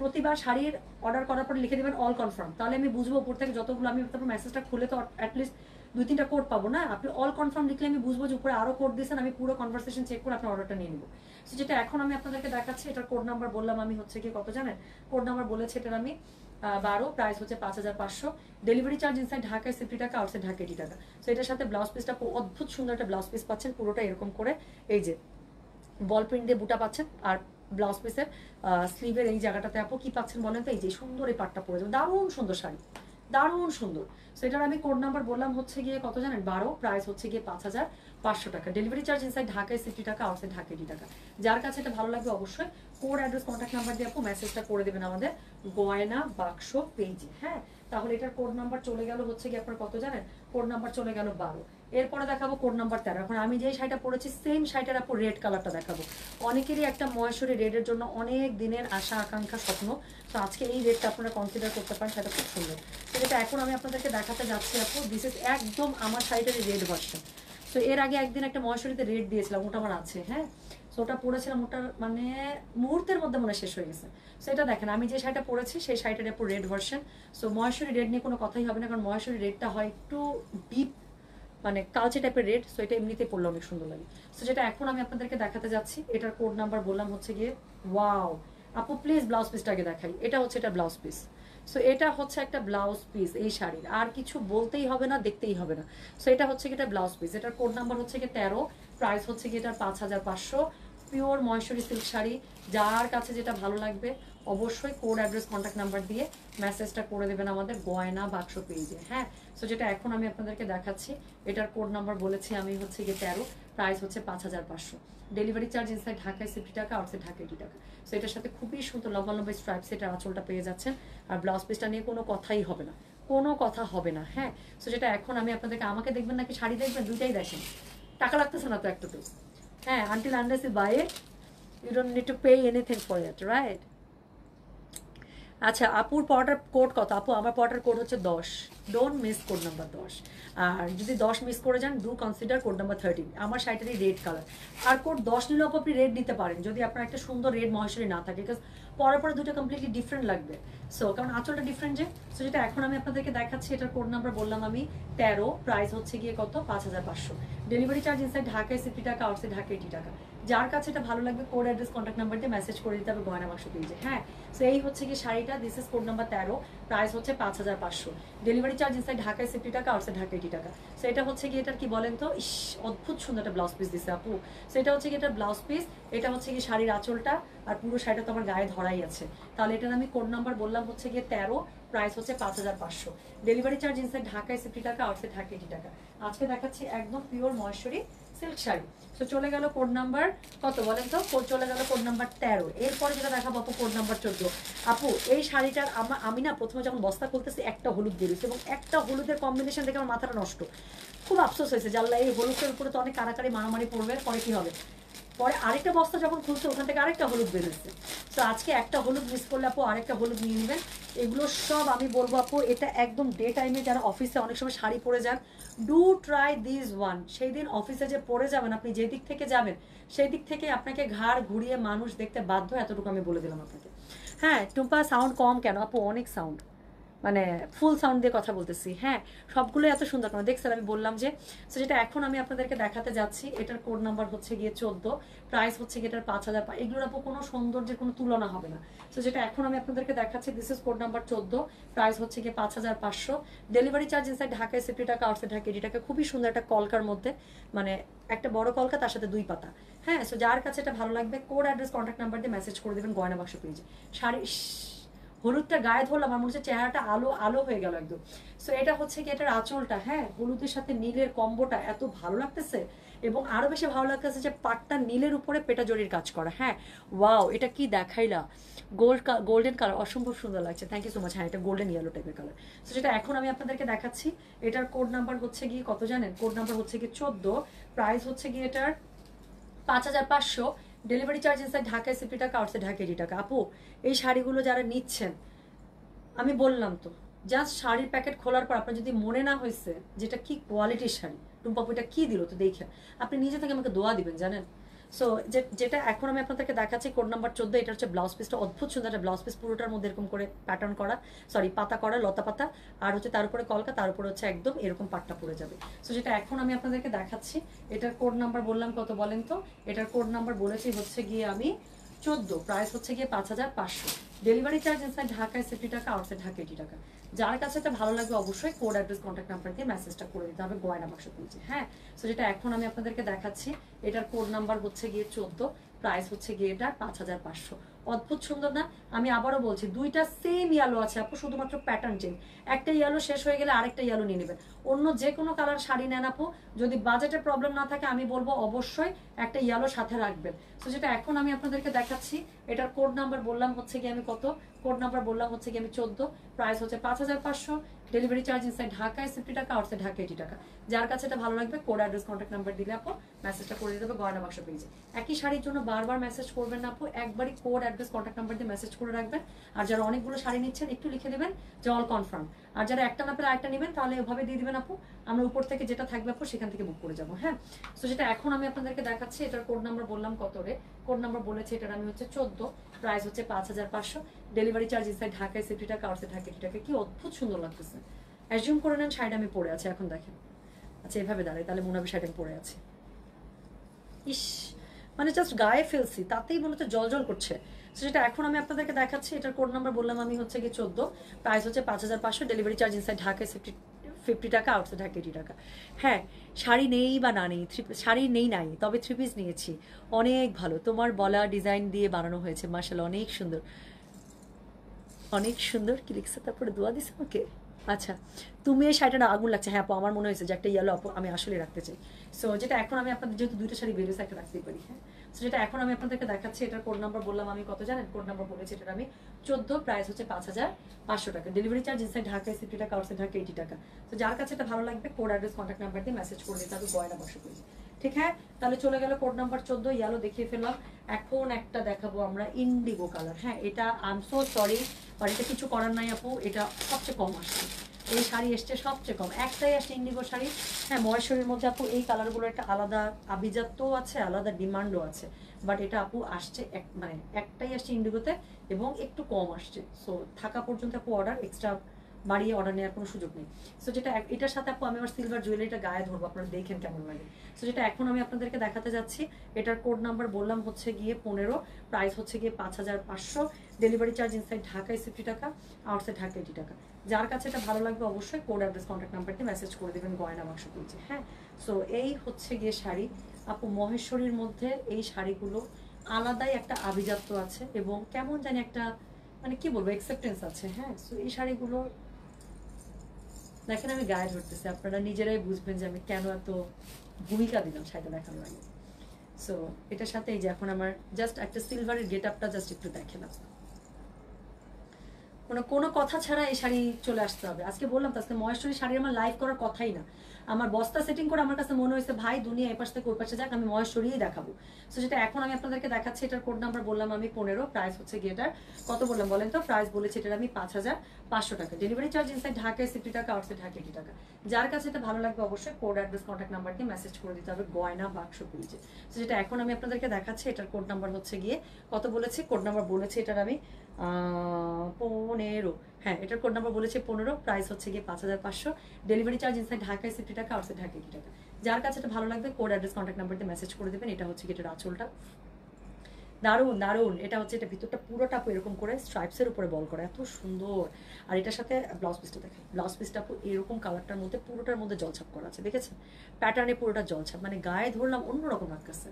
প্রতিবার শাড়ির অর্ডার করার পর লিখে দেবেন অল কনফার্ম তাহলে আমি বুঝব উপর থেকে যতগুলো আমি তারপর মেসেজটা খুলে তো অ্যাটলিস্ট দুই তিনটা কোড পাবো না? আপনি অল কনফার্ম লিখলে আমি বুঝব যে উপরে আরও কোড দিয়েছেন, আমি পুরো কনভারসেশন চেক করে আপনার অর্ডারটা নিয়ে নিবো। সো যেটা এখন আমি আপনাদেরকে দেখাচ্ছি, এটার কোড নাম্বার বললাম আমি হচ্ছে কি কত জানেন? কোড নাম্বার বলেছে এটার আমি বারো প্রাইস হচ্ছে পাঁচ হাজার পাঁচশো। ডেলিভারি চার্জ ইনসাইড ঢাকায় সিফটি টাকা আউটসাইড ঢাকা এইটি টাকা। সো এটার সাথে ব্লাউজ পিসটা অদ্ভুত সুন্দর একটা ব্লাউজ পিস পাচ্ছেন, পুরোটা এরকম করে, এই যে বল প্রিন্ট দিয়ে বুটা পাচ্ছেন, আর ব্লাউজ পিসের স্লিভের এই জায়গাটাতে আপু কি পাচ্ছেন বলেন তো? এই যে সুন্দর এই পাটটা পরে যাবে, দারুণ সুন্দর শাড়ি। দারুণ সুন্দর। সেটার আমি কোড নাম্বার বললাম হচ্ছে গিয়ে কত জানেন? বারো প্রাইস হচ্ছে গিয়ে পাঁচ হাজার পাঁচশো টাকা। ডেলিভারি চার্জ ইনসাইড ঢাকায় সিক্সটি টাকা আউটসাইড ঢাকা এইটি টাকা। যার কাছে এটা ভালো লাগবে অবশ্যই কোড অ্যাড্রেস কন্ট্যাক্ট নাম্বার দিয়ে আপু মেসেজটা করে দেবেন আমাদের গয়না বাক্স পেজে হ্যাঁ? তাহলে এটার কোড নাম্বার চলে গেল হচ্ছে গিয়ে আপনার কত জানেন? কোড নাম্বার চলে গেল বারো। এরপরে দেখাবো কোড নাম্বার তেরো। এখন আমি যেই শাড়িটা পরেছি সেম শাড়িটার আপু রেড কালারটা দেখাবো। অনেকেরই একটা মহেশ্বরী রেডের জন্য অনেক দিনের আশা, আকাঙ্ক্ষা, স্বপ্ন। তো আজকে এই রেডটা আপনারা কনসিডার করতে পারেন, সেটা খুব সুন্দর। যেটা এখন আমি আপনাদেরকে দেখাতে যাচ্ছি আপু দিস ইজ একদম আমার শাড়িটারই রেড ভার্সন তো এর আগে একদিন একটা মহেশ্বরীতে রেড দিয়েছিলাম, ওটা আমার আছে হ্যাঁ? সো ওটা পরেছিলাম ওটা মানে মুহূর্তের মধ্যে মনে শেষ হয়ে গেছে। সো এটা দেখেন, আমি যে শাড়িটা পরেছি, সেই শাড়িটার আপু red version so Maheshwari red নিয়ে কোনো কথাই হবে না, কারণ মহেশ্বরী রেডটা হয় একটু ডিপ মানে কালচে টাইপের রেড সো এটা এমনিতে পড়লে অনেক সুন্দর লাগে। সো যেটা এখন আমি আপনাদেরকে দেখাতে যাচ্ছি, এটার কোড নাম্বার বললাম হচ্ছে গিয়ে ওয়াও আপু প্লিজ ব্লাউজ পিসটা আগে দেখাই। এটা হচ্ছে এটা ব্লাউজ পিস সো এটা হচ্ছে একটা ব্লাউজ পিস এই শাড়ির। আর কিছু বলতেই হবে না, দেখতেই হবে না। সো এটা হচ্ছে এটা ব্লাউজ পিস এটার কোড নাম্বার হচ্ছে গিয়ে তেরো প্রাইস হচ্ছে গিয়ে এটার পাঁচ হাজার পাঁচশো। Pure Maheshwari silk sari. যার কাছে যেটা ভালো লাগবে অবশ্যই কোড অ্যাড্রেস কন্ট্যাক্ট নাম্বার দিয়ে মেসেজটা করে দেবেন আমাদের গয়না বাক্স পেজে হ্যাঁ? সো যেটা এখন আমি আপনাদেরকে দেখাচ্ছি, এটার কোড নাম্বার বলেছি আমি হচ্ছে গিয়ে তেরো প্রাইস হচ্ছে পাঁচ হাজার পাঁচশো। ডেলিভারি চার্জ ইনসাইড ঢাকায় সিফটি টাকা আউটসাইড ঢাকা এইটি টাকা। সো এটার সাথে খুবই সুন্দর লম্বা লম্বা স্ট্রাইপস এটার আঁচলটা পেয়ে যাচ্ছেন। আর ব্লাউজ পিসটা নিয়ে কোনো কথাই হবে না। কোনো কথা হবে না হ্যাঁ? সো যেটা এখন আমি আপনাদেরকে, আমাকে দেখবেন নাকি শাড়ি দেখবেন, দুইটাই দেখেন। টাকা লাগতেছে না তো একটু হ্যাঁ until unless you buy you don't need to pay anything for it right আচ্ছা আপুর পড়াটার কোড কত? আপু, আমার পড়াটার কোড হচ্ছে দশ। ডোন্ট মিস কোড নাম্বার দশ। আর যদি দশ মিস করে যান do consider code number thirteen আমার শাড়িটারই রেড কালার আর কোড দশ নিলেও আপু আপনি রেড নিতে পারেন, যদি আপনার একটা সুন্দর রেড মহেশ্বরী না থাকে বিকজ পরে পরে দুটো কমপ্লিটলি ডিফারেন্ট লাগবে। সো কারণ আঁচলটা ডিফারেন্ট যে সো যেটা এখন আমি আপনাদেরকে দেখাচ্ছি, এটার কোড নাম্বার বললাম আমি তেরো প্রাইস হচ্ছে গিয়ে কত? পাঁচ হাজার পাঁচশো। ডেলিভারি চার্জ ইনসাইড ঢাকায় সিফটি টাকা আউটসাইড ঢাকা এইটি টাকা। যার কাছে এটা ভালো লাগবে কোড অ্যাড্রেস কন্ট্যাক্ট নাম্বার দিয়ে মেসেজ করে দিতে হবে গয়না বাক্স পেজে হ্যাঁ? সো এই হচ্ছে কি শাড়িটা দিস ইস কোড নাম্বার তেরো প্রাইস হচ্ছে পাঁচ হাজার পাঁচশো। ডেলিভারি চার্জ ইনসাইড ঢাকায় সিফটি টাকা আউটসাইড ঢাকা এইটি টাকা। সো এটা হচ্ছে কি এটার কি বলেন তো? ইস, অদ্ভুত সুন্দর একটা ব্লাউজ পিস দিছে আপু। সো এটা হচ্ছে কি এটা ব্লাউজ পিস এটা হচ্ছে কি শাড়ির আঁচলটা, আর পুরো শাড়িটা তো আমার গায়ে ধরাই আছে। তাহলে এটার আমি কোড নাম্বার বললাম হচ্ছে গিয়ে তেরো প্রাইস হচ্ছে পাঁচ হাজার পাঁচশো। ডেলিভারি চার্জ ইনসাইড ঢাকায় সিফটি টাকা আউটসাইড ঢাকা এইটি টাকা। আজকে দেখাচ্ছি একদম পিওর মহেশ্বরী সিল্ক শাড়ি। তো চলে গেল কোড নাম্বার কত বলেন তো? চলে গেল কোড নাম্বার তেরো। এরপরে যেটা দেখাবো আপু কোড নাম্বার চোদ্দ। আপু, এই শাড়িটার আমা- আমি না প্রথমে যখন বস্তা খুলতেছি, একটা হলুদ দিয়ে এবং একটা হলুদের কম্বিনেশন দেখে আমার মাথাটা নষ্ট। খুব আফসোস হয়েছে জানলা এই হলুদের উপরে তো অনেক কারাকারি মারামারি পড়বে, পরে কি হবে? পরে আরেকটা বস্তা যখন খুলছে, ওখান থেকে আরেকটা হলুদ বেরোচ্ছে। তো আজকে একটা হলুদ মিস করলে আপু আরেকটা হলুদ নিয়ে নেবেন। এগুলো সব আমি বলব আপু, এটা একদম ডে টাইমে যারা অফিসে অনেক সময় শাড়ি পরে যান ডু ট্রাই দিস ওয়ান সেই দিন অফিসে যে পরে যাবেন আপনি যে দিক থেকে যাবেন, সেই দিক থেকে আপনাকে ঘাড় ঘুরিয়ে মানুষ দেখতে বাধ্য এতটুকু আমি বলে দিলাম আপনাকে। হ্যাঁ টুম্পা সাউন্ড কম কেন? আপু, অনেক সাউন্ড মানে ফুল সাউন্ড দিয়ে কথা বলতেছি। হ্যাঁ সবগুলো এত সুন্দর কেন? দেখছেন আমি বললাম যে সো যেটা এখন আমি আপনাদেরকে দেখাতে যাচ্ছি এটার কোড নাম্বার হচ্ছে গিয়ে চোদ্দ প্রাইস হচ্ছে গিয়ে এটার পাঁচ হাজার এগুলোর আপু কোনো সৌন্দর্যের কোনো তুলনা হবে না। সো যেটা এখন আমি আপনাদেরকে দেখাচ্ছি দিস ইজ কোড নাম্বার চোদ্দ প্রাইস হচ্ছে গিয়ে পাঁচ হাজার পাঁচশো। ডেলিভারি চার্জ ইনসাইড ঢাকায় সিফটি টাকা আউটসাইড ঢাকা এটি টাকা খুবই সুন্দর একটা কলকার মধ্যে মানে একটা বড় কলকা তার সাথে দুই পাতা। হ্যাঁ সো যার কাছে এটা ভালো লাগবে কোড অ্যাড্রেস কন্ট্যাক্ট নাম্বার দিয়ে মেসেজ করে দেবেন গয়না বাক্স পেয়েছে শাড়ি ইস, হলুদটা গায়ে ধরলাম, আমার মনে হচ্ছে চেহারাটা আলো আলো হয়ে গেল একদম। সো এটা হচ্ছে কি এটার আঁচলটা হ্যাঁ? হলুদের সাথে নীলের কম্বোটা এত ভালো লাগতেছে এবং আরও বেশি ভালো লাগতেছে যে পাটটা নীলের উপরে পেটা জরির কাজ করা হ্যাঁ? ওয়াও এটা কি দেখাইলা? গোল্ড গোল্ডেন কালার অসম্ভব সুন্দর লাগছে। থ্যাংক ইউ সো মাচ হ্যাঁ এটা গোল্ডেন ইয়েলো টাইপের কালার সো যেটা এখন আমি আপনাদেরকে দেখাচ্ছি, এটার কোড নাম্বার হচ্ছে গিয়ে কত জানেন? কোড নাম্বার হচ্ছে গিয়ে চোদ্দ প্রাইস হচ্ছে গিয়ে এটার পাঁচ হাজার পাঁচশো। ডেলিভারি চার্জ ইনসাইড ঢাকায় সিফটি টাকা আউটসাইড ঢাকা এটি টাকা। আপু, এই শাড়িগুলো যারা নিচ্ছেন, আমি বললাম তো জাস্ট শাড়ির প্যাকেট খোলার পর আপনার যদি মনে না হয়েছে যেটা কি কোয়ালিটির শাড়ি টুম্পাপু এটা কি দিল, তো দেখে আপনি নিজে থেকে আমাকে দোয়া দিবেন, জানেন? সো যেটা এখন আমি আপনাদেরকে দেখাচ্ছি কোড নাম্বার চোদ্দ, এটা হচ্ছে ব্লাউজ পিসটা অদ্ভুত সুন্দর একটা ব্লাউজ পিস পুরোটার মধ্যে এরকম করে প্যাটার্ন করা সরি পাতা করা, লতা পাতা। আর হচ্ছে তার উপরে কলকা, তার উপরে হচ্ছে একদম এরকম পাটটা পড়ে যাবে। সো যেটা এখন আমি আপনাদেরকে দেখাচ্ছি, এটার কোড নাম্বার বললাম কত বলেন তো? এটার কোড নাম্বার বলেছি হচ্ছে গিয়ে আমি চোদ্দ প্রাইস হচ্ছে গিয়ে পাঁচ হাজার পাঁচশো। ডেলিভারি চার্জ ইনসাইড ঢাকায় সিফটি টাকা আউটসাইড ঢাকা এইটি টাকা। যার কাছে এটা ভালো লাগবে অবশ্যই কোড অ্যাড্রেস কন্ট্যাক্ট নাম্বার দিয়ে মেসেজটা করে দিতে হবে গয়না বাক্স পেয়েছে হ্যাঁ? সো যেটা এখন আমি আপনাদেরকে দেখাচ্ছি, এটার কোড নাম্বার হচ্ছে গিয়ে চোদ্দ প্রাইস হচ্ছে গিয়ে এটা পাঁচ হাজার পাঁচশো। অদ্ভুত সুন্দর না? আমি আবারও বলছি, দুইটা সেম ইয়েলো আছে আপু, শুধুমাত্র প্যাটার্ন চেঞ্জ একটা ইয়েলো শেষ হয়ে গেলে আরেকটা ইয়ালো নিয়ে নেবেন। অন্য যে কোনো কালার শাড়ি নেন আপু। যদি বাজেটের প্রবলেম না থাকে, আমি বলব অবশ্যই একটা ইয়েলো সাথে রাখবেন। তো যেটা এখন আমি আপনাদেরকে দেখাচ্ছি, এটার কোড নাম্বার বললাম হচ্ছে কি আমি কত? কোড নাম্বার বললাম হচ্ছে কি আমি চোদ্দ। প্রাইস হচ্ছে পাঁচ হাজার পাঁচশো। ডেলিভারি চার্জ ইনসাইড ঢাকায় সিফটি টাকা আউটসাইড ঢাকা এইটি টাকা। যার কাছে এটা ভালো লাগবে কোড অ্যাড্রেস কন্ট্যাক্ট নাম্বার দিলে আপু মেসেজটা করে দিতে হবে, গয়না বাক্স পেয়েছে একই শাড়ির জন্য বারবার মেসেজ করবেন না আপু, একবারই কোড অ্যাড্রেস কন্ট্যাক্ট নাম্বার দিয়ে মেসেজ করে রাখবেন। আর যারা অনেকগুলো শাড়ি নিচ্ছেন, একটু লিখে দেবেন যে অল কনফার্ম আর যারা একটা না পেলে আরেকটা নেবেন, তাহলে ওভাবে দিয়ে দিবেন আপু। আমরা উপর থেকে যেটা থাকবে আপু, সেখান থেকে বুক করে যাব হ্যাঁ? তো সেটা এখন আমি আপনাদেরকে দেখাচ্ছি, এটার কোড নাম্বার বললাম কত রে? কোড নাম্বার বলেছে, এটার আমি হচ্ছে চোদ্দ প্রাইস হচ্ছে পাঁচ হাজার পাঁচশো। ডেলিভারি চার্জ ইনসাইড ঢাকায় সিফটি টাকা আউটসাইড ঢাকা টাকা কি অদ্ভুত সুন্দর লাগতেছে। অ্যাজিউম করে নেন, শাড়িটা আমি পরে আছি, এখন দেখেন। আচ্ছা এভাবে দাঁড়াই, তাহলে মনে হবে শাড়িটা পরে আছি। ইস মানে জাস্ট গায়ে ফেলছি, তাতেই মনে হচ্ছে জল জল করছে যেটা এখন আমি আপনাদেরকে দেখাচ্ছি, এটার কোড নাম্বার বললাম আমি হচ্ছে কি চোদ্দ প্রাইস হচ্ছে পাঁচ হাজার পাঁচশো ডেলিভারি চার্জ ইনসাইড ঢাকায় ফিফটি ফিফটি টাকা আউটসাইড ঢাকা এইটি টাকা। হ্যাঁ শাড়ি নেই বা না নেই থ্রি শাড়ি নেই নাই, তবে থ্রি পিস নিয়েছি। অনেক ভালো, তোমার বলা ডিজাইন দিয়ে বানানো হয়েছে মার্শাল অনেক সুন্দর। অনেক সুন্দর, কি লিখছে তারপরে, দোয়া দিছে আমাকে? আচ্ছা তুমি এই শাড়িটা আগুন লাগছে। হ্যাঁ আমার মনে হয়েছে যে একটা ইয়েলো আপু আমি আসলে রাখতে চাই। সো যেটা এখন আমি আপনাদের, যেহেতু দুইটা শাড়ি বেরিয়েছে একটা রাখতেই পারি হ্যাঁ? সো যেটা এখন আমি আপনাদেরকে দেখাচ্ছি, এটার কোড নাম্বার বললাম আমি কত জানেন? কোড নাম্বার বলেছি, এটার আমি চোদ্দ প্রাইস হচ্ছে পাঁচ হাজার পাঁচশো টাকা। ডেলিভারি চার্জ ইনসাইড ঢাকায় সিফটি টাকা আউটসাইড ঢাকা এইটি টাকা। তো যার কাছে এটা ভালো লাগবে কোড অ্যাড্রেস কন্ট্যাক্ট নাম্বার দিয়ে মেসেজ করে দিতে হবে, গয়না বসে করি ঠিক হ্যাঁ? তাহলে চলে গেল কোড নাম্বার চোদ্দ ইয়ালো দেখিয়ে ফেললাম। এখন একটা দেখাবো আমরা ইন্ডিগো কালার হ্যাঁ? এটা I am so sorry but এটা কিছু করার নাই আপু, এটা সবচেয়ে কম আসছে। এই শাড়ি এসছে সবচেয়ে কম। একটাই আসছে ইন্ডিগো শাড়ি। হ্যাঁ মহেশ্বরীর মধ্যে আপু এই কালারগুলো একটা আলাদা আভিজাত্যও আছে, আলাদা ডিমান্ডও আছে। বাট এটা আপু আসছে এক মানে একটাই আসছে ইন্ডিগোতে এবং একটু কম আসছে। সো থাকা পর্যন্ত আপু অর্ডার এক্সট্রা বাড়িয়ে অর্ডার নেওয়ার কোনো সুযোগ নেই। সো যেটা এটার সাথে আপু আমি আমার সিলভার জুয়েলারিটা গায়ে ধরবো, আপনারা দেখেন কেমন লাগে। সো যেটা এখন আমি আপনাদেরকে দেখাতে যাচ্ছি, এটার কোড নাম্বার বললাম হচ্ছে গিয়ে পনেরো প্রাইস হচ্ছে গিয়ে পাঁচ হাজার পাঁচশো। ডেলিভারি চার্জ ইনসাইড ঢাকায় সিফটি টাকা আউটসাইড ঢাকা এইটি টাকা। যার কাছে এটা ভালো লাগবে অবশ্যই কোড অ্যাড্রেস কন্ট্যাক্ট নাম্বারটি মেসেজ করে দেবেন, গয়না বাক্স পেয়েছে হ্যাঁ? সো এই হচ্ছে গিয়ে শাড়ি। আপু মহেশ্বরীর মধ্যে এই শাড়িগুলো আলাদাই একটা আভিজাত্য আছে এবং কেমন জানি একটা মানে কি বলব অ্যাকসেপ্টেন্স আছে হ্যাঁ? সো এই শাড়িগুলো দেখেন আমি গায়ে ধরতেছি, আপনারা নিজেরাই বুঝবেন যে আমি কেন এত ভূমিকা দিলাম শাড়িটা দেখানোর আগে। সো এটার সাথে এই যে এখন আমার জাস্ট একটা সিলভারের গেট আপটা জাস্ট একটু দেখে না কোনো কোনো কথা ছাড়া এই শাড়ি চলে আসতে হবে। আজকে বললাম তো, আজকে মহেশ্বরী শাড়ি আমার লাইভ করার কথাই না। আমার বস্তা সেটিং করে আমার কাছে মনে হয়েছে, ভাই, দুনিয়া এপাশ থেকে ওই পাশে যাক, আমি মহেশ্বরীই দেখাবো। সো যেটা এখন আমি আপনাদেরকে দেখাচ্ছি, এটার কোড নাম্বার বললাম আমি পনেরো প্রাইস হচ্ছে গিয়েটার কত বললাম বলেন তো? প্রাইস বলেছি এটার আমি পাঁচ হাজার পাঁচশো টাকা। ডেলিভারি চার্জ ইনসাইড ঢাকায় সিফটি টাকা আউটসাইড ঢাকা এইটি টাকা। যার কাছে এটা ভালো লাগবে অবশ্যই কোড অ্যাড্রেস কন্ট্যাক্ট নাম্বারকে মেসেজ করে দিতে হবে গয়না বাক্স পেয়েছে তো যেটা এখন আমি আপনাদেরকে দেখাচ্ছি, এটার কোড নাম্বার হচ্ছে গিয়ে কত বলেছি? কোড নাম্বার বলেছি এটার আমি পনেরো। হ্যাঁ এটার কোড নাম্বার বলেছে পনেরো প্রাইস হচ্ছে গিয়ে পাঁচ হাজার পাঁচশো। ডেলিভারি চার্জ ইনসাইড ঢাকায় সিফটি টাকা আউটসাইড ঢাকা এইটি টাকা। যার কাছে এটা ভালো লাগবে কোড অ্যাড্রেস কন্ট্যাক্ট নাম্বারতে মেসেজ করে দেবেন, এটা হচ্ছে গিয়ে এটার আঁচলটা। দারুণ দারুণ, এটা হচ্ছে, এটা ভিতরটা পুরোটা এরকম করে স্ট্রাইপসের উপরে বল করা, এত সুন্দর। আর এটার সাথে ব্লাউজ পিসটা দেখেন ব্লাউজ পিসটা এরকম কালারটার মধ্যে, পুরোটার মধ্যে জলছাপ করা আছে, দেখেছেন? প্যাটার্নে পুরোটা জলছাপ মানে গায়ে ধরলাম অন্যরকম লাগতেছে।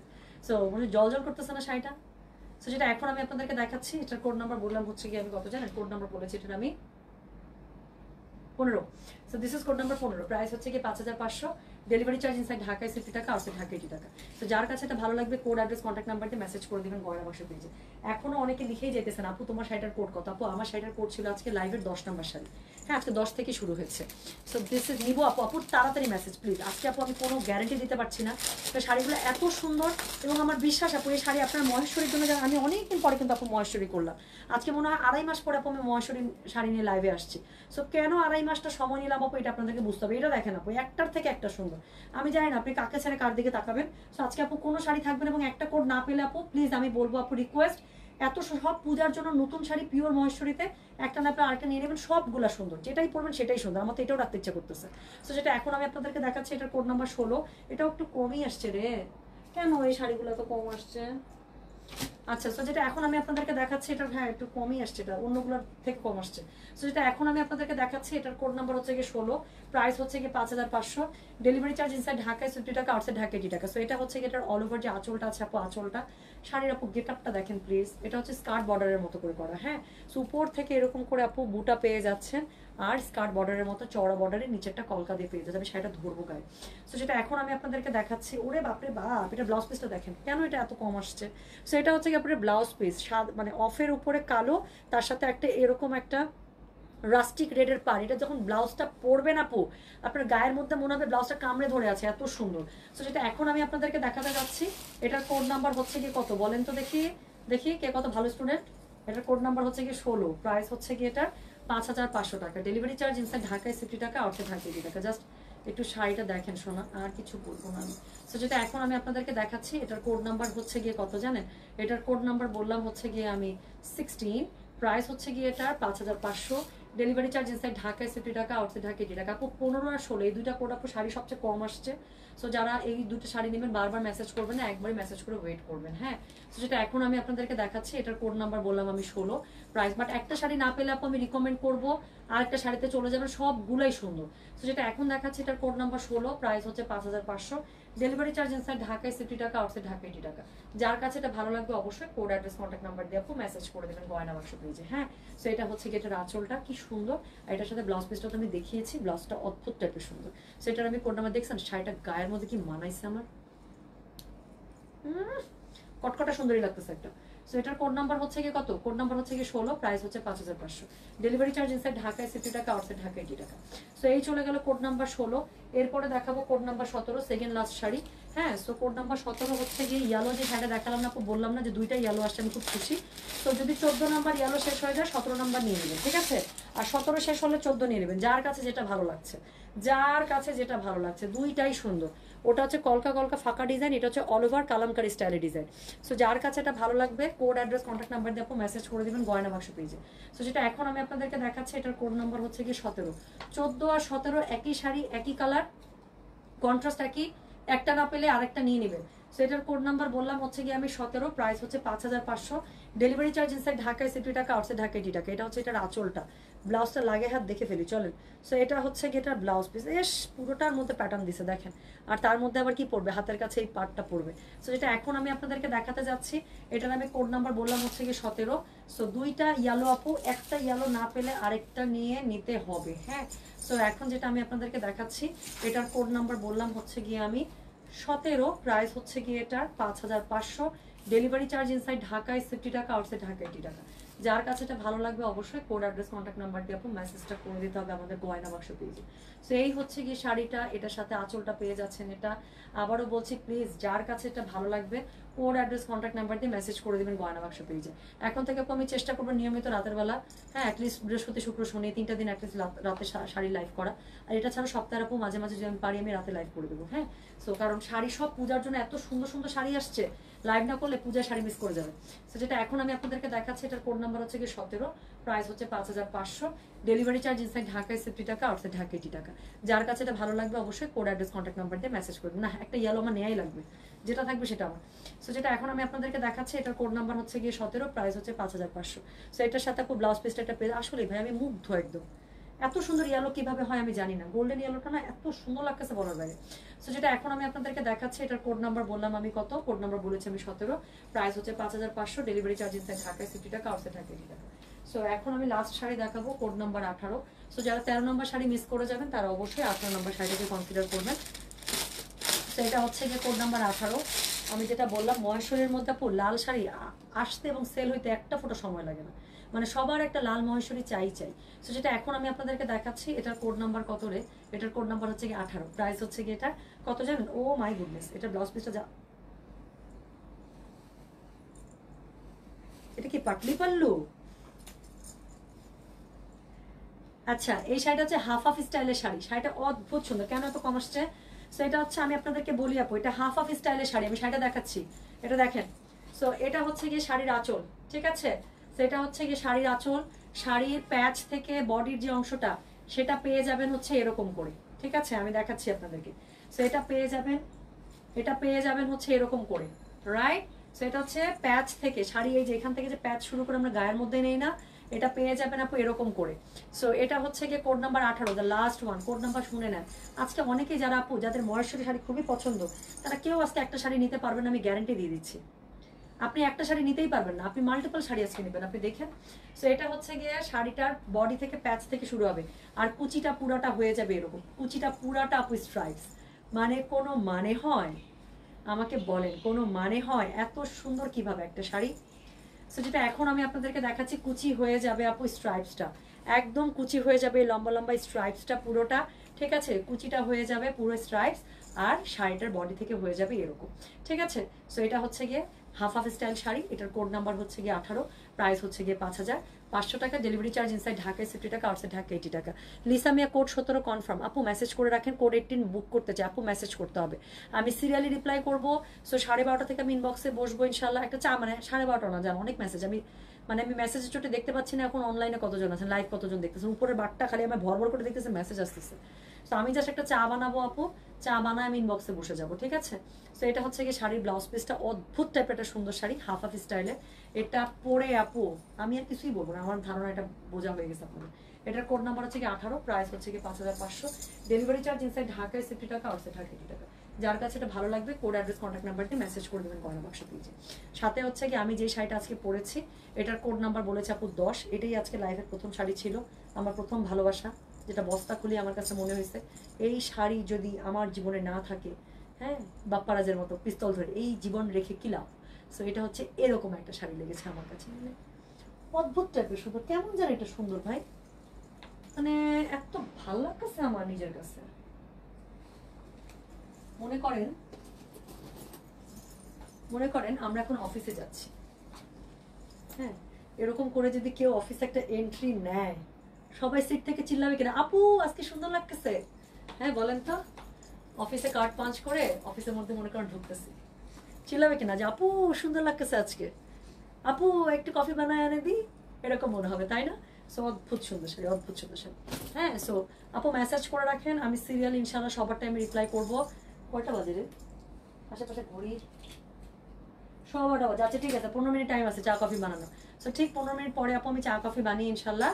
সো মানে জল জল করতেছে না শাড়িটা? সো যেটা এখন আমি আপনাদেরকে দেখাচ্ছি, এটার কোড নাম্বার বললাম হচ্ছে কি আমি কত, জানেন? কোড নাম্বার বলেছি এটা আমি পনেরো। So this is code number পনেরো। প্রাইস হচ্ছে কি পাঁচ হাজার পাঁচশো। ডেলিভারি চার্জ ইনসাইড ঢাকায় সিফটি টাকা আউটসাইড ঢাকা এইটি টাকা। তো যার কাছে এটা ভালো লাগবে কোড অ্যাড্রেস কন্ট্যাক্ট নাম্বারটি মেসেজ করে দিবেন গয়না বাক্স পেয়েছে এখনও অনেকে লিখেই যেতেছেন, আপু, তোমার শাড়িটার কোড কত? আপু, আমার শাড়িটার কোড ছিল আজকে লাইভের দশ নাম্বার শাড়ি। হ্যাঁ আজকে দশ থেকে শুরু হয়েছে। সো দিস ইজ নিবো আপু আপুর তাড়াতাড়ি মেসেজ প্লিজ আজকে আপু আমি কোনো গ্যারান্টি দিতে পারছি না। তো শাড়িগুলো এত সুন্দর এবং আমার বিশ্বাস আপু, এই শাড়ি আপনার মহেশ্বরীর জন্য আমি অনেকদিন পরে কিন্তু আপু মহেশ্বরী করলাম। আজকে মনে হয় আড়াই মাস পরে আপু আমি মহেশ্বরী শাড়ি নিয়ে লাইভে আসছি। সো কেন আড়াই মাসটা সময় নিলাম আপু? এটা আপনাদেরকে বুঝতে হবে। এটা দেখেন আপু, একটার থেকে একটা সুন্দর। আমি জানি না আপনি কাকে ছেড়ে কার দিকে তাকাবেন। সো আজকে আপু কোনো শাড়ি থাকবেন এবং একটা কোড না পেলে আপু প্লিজ আমি বলব আপু রিকোয়েস্ট এত সব পূজার জন্য নতুন শাড়ি পিওর মহেশ্বরীতে, একটা না পেলে আরেকটা নিয়ে নেবেন, সবগুলা সুন্দর। যেটাই পরবেন সেটাই সুন্দর। আমার তো এটাও রাখতে ইচ্ছা করতেছে। সো যেটা এখন আমি আপনাদেরকে দেখাচ্ছি, এটার কোড নাম্বার ষোলো। এটাও একটু কমই আসছে রে। কেন এই শাড়িগুলো তো কম আসছে? আচ্ছা তো যেটা এখন আমি আপনাদেরকে দেখাচ্ছি এটা হ্যাঁ একটু কমই আসছে, এটা অন্যগুলোর থেকে কম আসছে। তো যেটা এখন আমি আপনাদেরকে দেখাচ্ছি, এটার কোড নাম্বার হচ্ছে গিয়ে ষোলো প্রাইস হচ্ছে গিয়ে পাঁচ হাজার পাঁচশো ডেলিভারি চার্জ ইনসাইড ঢাকায় ফিফটি টাকা আউটসাইড ঢাকা এইটি টাকা। সো এটা হচ্ছে এটার অল ওভার যে আঁচলটা আছে, আপু, আঁচলটা, শাড়ির আপু গেট আপটা দেখেন প্লিজ এটা হচ্ছে স্কার্ট বর্ডারের মতো করে করা হ্যাঁ? সো উপর থেকে এরকম করে আপু, বুটা পেয়ে যাচ্ছেন। আর স্কার্ট বর্ডারের মতো চড়া বর্ডারের নিচেরটা কলকা দিয়ে পেয়ে যাবে, আমি শাড়িটা ধরবো গায়ে। সো যেটা এখন আমি আপনাদেরকে দেখাচ্ছি, ওরে বাপরে বাপ, এটা ব্লাউজ পিসটা দেখেন, কেন এটা এত কম আসছে? সো এটা হচ্ছে কি আপনার ব্লাউজ পিস মানে অফের উপরে কালো, তার সাথে একটা এরকম একটা রাস্টিক রেডের পার এটা যখন ব্লাউজটা পরবে না পো আপনার গায়ের মধ্যে মনে হবে ব্লাউজটা কামড়ে ধরে আছে, এত সুন্দর। সো যেটা এখন আমি আপনাদেরকে দেখাতে যাচ্ছি, এটার কোড নাম্বার হচ্ছে কি কত, বলেন তো দেখি দেখি কে কত, ভালো স্টুডেন্ট এটার কোড নাম্বার হচ্ছে কি ষোলো প্রাইস হচ্ছে কি এটার পাঁচ হাজার পাঁচশো টাকা। ডেলিভারি চার্জ ইনসাইড ঢাকায় সিফটি টাকা আউটসাইড ঢাকায় এইটি টাকা। জাস্ট একটু শাড়িটা দেখেন শোনা আর কিছু বলব না আমি। সো যেটা এখন আমি আপনাদেরকে দেখাচ্ছি, এটার কোড নাম্বার হচ্ছে গিয়ে কত জানেন? এটার কোড নাম্বার বললাম হচ্ছে গিয়ে আমি সিক্সটিন প্রাইস হচ্ছে গিয়ে এটার পাঁচ হাজার পাঁচশো। ডেলিভারি চার্জ ইনসাইড ঢাকায় সিফটি টাকা আউটসাইড ঢাকা এটি টাকা আপু, পনেরো আর ষোলো, এই দুইটা কোড আপু, শাড়ি সবচেয়ে কম আসছে। সো যারা এই দুটো শাড়ি নেবেন, বারবার মেসেজ করবেন না, একবারই মেসেজ করে ওয়েট করবেন হ্যাঁ? তো যেটা এখন আমি আপনাদেরকে দেখাচ্ছি, এটার কোড নাম্বার বললাম আমি ষোলো প্রাইস বাট একটা শাড়ি না পেলে আপু, আমি রিকমেন্ড করব আর একটা শাড়িতে চলে যাবেন, সবগুলাই সুন্দর। তো যেটা এখন দেখাচ্ছি, এটার কোড নাম্বার ষোলো প্রাইস হচ্ছে পাঁচ হাজার পাঁচশো। ডেলিভারি চার্জ ইনসাইড ঢাকায় সিফটি টাকা, আউটসাইড ঢাকা এইটি টাকা। যার কাছে এটা ভালো লাগবে অবশ্যই কোড অ্যাড্রেস কন্ট্যাক্ট নাম্বার দিয়ে আপু মেসেজ করে দেবেন গয়না বাক্স পেজে হ্যাঁ? সো এটা হচ্ছে কি আঁচলটা, কি সুন্দর। আর এটার সাথে ব্লাউজ পিসটা তো আমি দেখিয়েছি ব্লাউজটা অদ্ভুত টাইপের সুন্দর। সো এটার আমি কোড নাম্বার দেখছেন? শাড়িটা গায়ের মধ্যে কি মানাইছে আমার? কটকটা সুন্দরী লাগতেছে একটা। সো এটার কোড নাম্বার হচ্ছে কি কত? কোড নাম্বার হচ্ছে কি ষোলো প্রাইস হচ্ছে পাঁচ হাজার পাঁচশো। ডেলিভারি চার্জ ইনসাইড ঢাকায় সিটি টাকা, আউটসাইড ঢাকা এইটি টাকা। সো এই চলে গেল কোড নাম্বার ষোলো। এরপরে দেখাবো কোড নাম্বার সতেরো সেকেন্ড লাস্ট শাড়ি। হ্যাঁ সো কোড নাম্বার সতেরো হচ্ছে গিয়ে ইয়ালো যে শাড়িটা দেখালাম না বললাম না যে দুইটা ইয়ালো আসছে, আমি খুব খুশি। তো যদি চোদ্দ নাম্বার ইয়ালো শেষ হয়ে যায়, সতেরো নাম্বার নিয়ে নেবেন, ঠিক আছে? আর সতেরো শেষ হলে চোদ্দ নিয়ে নেবেন, যার কাছে যেটা ভালো লাগছে। যার কাছে যেটা ভালো লাগছে, দুইটাই সুন্দর। ওটা হচ্ছে কলকা কলকা ফাঁকা ডিজাইন এটা হচ্ছে অল ওভার কালামকারি স্টাইলের ডিজাইন সো যার কাছে এটা ভালো লাগবে কোড অ্যাড্রেস কন্ট্যাক্ট নাম্বার দিয়ে আপনি মেসেজ করে দেবেন গয়না বাক্স পেজে সো যেটা এখন আমি আপনাদেরকে দেখাচ্ছি, এটার কোড নাম্বার হচ্ছে গিয়ে সতেরো। চোদ্দ আর সতেরো একই শাড়ি, একই কালার কন্ট্রাস্ট একই, একটা না পেলে আরেকটা নিয়ে নেবেন। সো এটার কোড নাম্বার বললাম হচ্ছে গিয়ে আমি সতেরো প্রাইস হচ্ছে পাঁচ হাজার পাঁচশো। ডেলিভারি চার্জ ইনসাইড ঢাকায় সিটি টাকা আউটসাইড ঢাকায় টি টাকা। এটা হচ্ছে এটার আঁচলটা। ব্লাউজটা লাগে হাত দেখে ফেলি, চলেন। সো এটা হচ্ছে গিয়ে এটার ব্লাউজ পিস এস, পুরোটার মধ্যে প্যাটার্ন দিছে, দেখেন। আর তার মধ্যে আবার কি পড়বে? হাতের কাছে এই পার্টটা পড়বে। সো যেটা এখন আমি আপনাদেরকে দেখাতে যাচ্ছি, এটার আমি কোড নাম্বার বললাম হচ্ছে গিয়ে সতেরো। সো দুইটা ইয়ালো আপু, একটা ইয়ালো না পেলে আরেকটা নিয়ে নিতে হবে হ্যাঁ? সো এখন যেটা আমি আপনাদেরকে দেখাচ্ছি, এটার কোড নাম্বার বললাম হচ্ছে গিয়ে আমি সতেরো। প্রাইস হচ্ছে গিয়ে এটার পাঁচ হাজার পাঁচশো। ডেলিভারি চার্জ ইনসাইড ঢাকায় সিফটি টাকা আউটসাইড ঢাকা এইটি টাকা। যার কাছে এটা ভালো লাগবে অবশ্যই কোড অ্যাড্রেস কন্ট্যাক্ট নাম্বার দিয়ে আপনি মেসেজটা করে দিতে হবে আমাদের গয়না বাক্স পেজে সো এই হচ্ছে গিয়ে শাড়িটা, এটার সাথে আঁচলটা পেয়ে যাচ্ছেন এটা। আবারও বলছি প্লিজ যার কাছে এটা ভালো লাগবে কোড অ্যাড্রেস কন্ট্যাক্ট নাম্বার দিয়ে মেসেজ করে দেবেন, গয়না বাক্স পেজে এখন থেকে আপু আমি চেষ্টা করব নিয়মিত রাতের বেলা হ্যাঁ অ্যাটলিস্ট বৃহস্পতি, শুক্র, শনি, তিনটা দিন অ্যাটলিস্ট রাতে শাড়ি লাইভ করা। আর এটা ছাড়া সপ্তাহের আপু মাঝে মাঝে যদি আমি পারি আমি রাতে লাইভ করে দেবো হ্যাঁ? সো কারণ শাড়ি সব পূজার জন্য এত সুন্দর সুন্দর শাড়ি আসছে লাইভ না করলে পূজার শাড়ি মিস করে যাবে। সো যেটা এখন আমি আপনাদেরকে দেখাচ্ছি, এটার কোড নাম্বার হচ্ছে কি সতেরো প্রাইস হচ্ছে পাঁচ হাজার পাঁচশো। ডেলিভারি চার্জ ইনসাইড ঢাকায় সেফটি টাকা আউটসাইড ঢাকা এইটি টাকা। যার কাছে এটা ভালো লাগবে অবশ্যই কোড অ্যাড্রেস কন্ট্যাক্ট নাম্বার দিয়ে মেসেজ করবেন। না, একটা ইয়েলো আমার নেয়াই লাগবে। যেটা থাকবে সেটা আমার। সো যেটা এখন আমি আপনাদেরকে দেখাচ্ছি, এটার কোড নাম্বার হচ্ছে গিয়ে সতেরো প্রাইস হচ্ছে পাঁচ হাজার পাঁচশো। সো এটার সাথে খুব ব্লাউজ পিসটা একটা পেয়ে আসলে ভাই, আমি মুগ্ধ একদম। এত সুন্দর ইয়েলো কীভাবে হয় আমি জানি না। গোল্ডেন ইয়েলোটা না এত সুন্দর লাগতেছে বলার বাইরে। সো যেটা এখন আমি আপনাদেরকে দেখাচ্ছি, এটার কোড নাম্বার বললাম আমি কত? কোড নাম্বার বলেছি আমি সতেরো। প্রাইস হচ্ছে পাঁচ হাজার পাঁচশো ডেলিভারি চার্জ ইনসাইড ঢাকায় সিফটি টাকা আউটসাইড টাকা। সো এখন আমি লাস্ট শাড়ি দেখাবো কোড নাম্বার আঠারো। সো যারা তেরো নম্বর শাড়ি মিস করে যাবেন, তারা অবশ্যই আঠারো নম্বর শাড়িটাকে কনসিডার করবেন। তো এটা হচ্ছে গিয়ে কোড নাম্বার আঠারো। আমি যেটা বললাম, মহেশ্বরের মধ্যে লাল শাড়ি আসতে এবং সেল হইতে একটা ফোটো সময় লাগে না। মানে সবার একটা লাল মহেশ্বরী চাই চাই। তো যেটা এখন আমি আপনাদেরকে দেখাচ্ছি, এটার কোড নাম্বার কত রে? এটার কোড নাম্বার হচ্ছে গিয়ে আঠারো। প্রাইস হচ্ছে গিয়ে এটা কত জানেন? ও মাই গুডনেস এটা ব্লাউজ পিসটা যা এটা কি পাটলি পাল্লু? আচ্ছা এই শাড়িটা হচ্ছে হাফ হাফ স্টাইলের শাড়ি। শাড়িটা অদ্ভুত সুন্দর। কেন এত কম আসছে? সো এটা হচ্ছে আমি আপনাদেরকে বলি আপু, এটা হাফ হাফ স্টাইলের শাড়ি। আমি শাড়িটা দেখাচ্ছি। এটা দেখেন। সো এটা হচ্ছে গিয়ে শাড়ির আঁচল, ঠিক আছে? এটা হচ্ছে গিয়ে শাড়ির আঁচল, শাড়ির প্যাচ থেকে বডির যে অংশটা, সেটা পেয়ে যাবেন হচ্ছে এরকম করে। ঠিক আছে? আমি দেখাচ্ছি আপনাদেরকে। সো এটা পেয়ে যাবেন, এটা পেয়ে যাবেন হচ্ছে এরকম করে। রাইট সো এটা হচ্ছে প্যাচ থেকে, শাড়ি এই যে এখান থেকে যে প্যাচ শুরু করে আমরা গায়ের মধ্যে নেই না, এটা পেয়ে যাবেন আপু এরকম করে। সো এটা হচ্ছে গিয়ে কোড নাম্বার আঠারো the last one code number শুনে নেন। আজকে অনেকেই যারা আপু, যাদের মহেশ্বরী শাড়ি খুবই পছন্দ, তারা কেউ আজকে একটা শাড়ি নিতে পারবেন আমি গ্যারেন্টি দিয়ে দিচ্ছি। আপনি একটা শাড়ি নিতেই পারবেন না। আপনি মাল্টিপল শাড়ি আজকে নেবেন। আপনি দেখেন। সো এটা হচ্ছে গিয়ে শাড়িটার বডি থেকে প্যাচ থেকে শুরু হবে। আর কুচিটা পুরাটা হয়ে যাবে এরকম। কুচিটা পুরাটা আপু স্ট্রাইপস মানে কোনো মানে হয়? আমাকে বলেন, কোনো মানে হয়? এত সুন্দর কীভাবে একটা শাড়ি? সো যেটা এখন আমি আপনাদেরকে দেখাচ্ছি, কুচি হয়ে যাবে আপু স্ট্রাইপসটা একদম কুচি হয়ে যাবে লম্বা লম্বা স্ট্রাইপসটা পুরোটা। ঠিক আছে? কুচিটা হয়ে যাবে পুরো স্ট্রাইপস আর শাড়িটার বডি থেকে হয়ে যাবে এরকম। ঠিক আছে? সো এটা হচ্ছে গিয়ে হাফ হাফ স্টাইল শাড়ি, এটার কোড নাম্বার হচ্ছে গিয়ে আঠারো প্রাইস হচ্ছে গিয়ে পাঁচ হাজার। পাঁচশো টাকা ডেলিভারি চার্জ ইনসাইড ঢাকায় সিফটি টাকা আউটসাইড ঢাকা এইটি টাকা। লিসা মিয়া কোড সতেরো কনফার্ম আপু মেসেজ করে রাখেন কোড এইটিন বুক করতে চাই। আপু মেসেজ করতে হবে। আমি সিরিয়ালি রিপ্লাই করব সো সাড়ে বারোটা থেকে আমি ইনবক্সে বসবো ইনশাল্লাহ একটা চা মানে সাড়ে বারোটা না, জানো, অনেক মেসেজ আমি মানে আমি মেসেজের চোটে দেখতে পাচ্ছি না এখন অনলাইনে কতজন আছেন লাইভ কতজন দেখতেছেন। উপরের বারটা খালি আমি ভর করে দেখতেছি মেসেজ আসতেছে। তো আমি জাস্ট একটা চা বানাবো আপু। চা বানায় আমি ইনবক্সে বসে যাব, ঠিক আছে? তো এটা হচ্ছে কি শাড়ির ব্লাউজ পিসটা অদ্ভুত টাইপের একটা সুন্দর শাড়ি হাফ হাফ স্টাইলে এটা পরে আপু, আমি আর কিছুই বলব না, আমার ধারণা এটা বোঝা হয়ে গেছে আপনাদের। এটার কোড নাম্বার হচ্ছে কি আঠারো প্রাইস হচ্ছে কি পাঁচ হাজার পাঁচশো। ডেলিভারি চার্জ ইনসাইড ঢাকায় সিফটি টাকা আউটসাইড ঢাকা এইটি টাকা। যার কাছে এটা ভালো লাগবে কোড অ্যাড্রেস কন্ট্যাক্ট নাম্বার দিয়ে মেসেজ করে দেবেন গয়না বাক্স পেজে সাথে হচ্ছে কি আমি যে শাড়িটা আজকে পরেছি, এটার কোড নাম্বার বলেছে আপু দশ। এটাই আজকে লাইভের প্রথম শাড়ি ছিল, আমার প্রথম ভালোবাসা। যেটা বস্তা খুলে আমার কাছে মনে হয়েছে, এই শাড়ি যদি আমার জীবনে না থাকে হ্যাঁ বাপ্পারাজের মতো পিস্তল ধরে, এই জীবন রেখে কি লাভ? সো এটা হচ্ছে এরকম একটা শাড়ি লেগেছে আমার কাছে মানে অদ্ভুত টাইপের সুন্দর, কেমন যেন এটা সুন্দর ভাই? মানে এত ভালো লাগতেছে আমার নিজের কাছে। মনে করেন মনে করেন আমরা এখন অফিসে যাচ্ছি। হ্যাঁ এরকম করে যদি কেউ অফিসে একটা এন্ট্রি নেয় সবাই সিট থেকে চিল্লাবে কিনা? আপু, আজকে সুন্দর লাগতেছে। হ্যাঁ বলেন তো। অফিসে কার্ড পাঞ্চ করে অফিসের মধ্যে মনে করেন ঢুকতেছি। চিল্লাবে কিনা যে, আপু, সুন্দর লাগতেছে আজকে। আপু, একটু কফি বানায় এনে দিই। এরকম মনে হবে, তাই না? সো অদ্ভুত সুন্দর শাড়ি, অদ্ভুত সুন্দর শাড়ি। হ্যাঁ সো আপু মেসেজ করে রাখেন, আমি সিরিয়াল ইনশাল্লাহ সবার টাইমে রিপ্লাই করব। কয়টা বাজে রে? আশেপাশে ঘড়ি। সবাটা বাজে আচ্ছা ঠিক আছে, পনেরো মিনিট টাইম আছে, চা, কফি বানানো সো ঠিক পনেরো মিনিট পরে আপু, আমি চা, কফি বানিয়ে ইনশাল্লাহ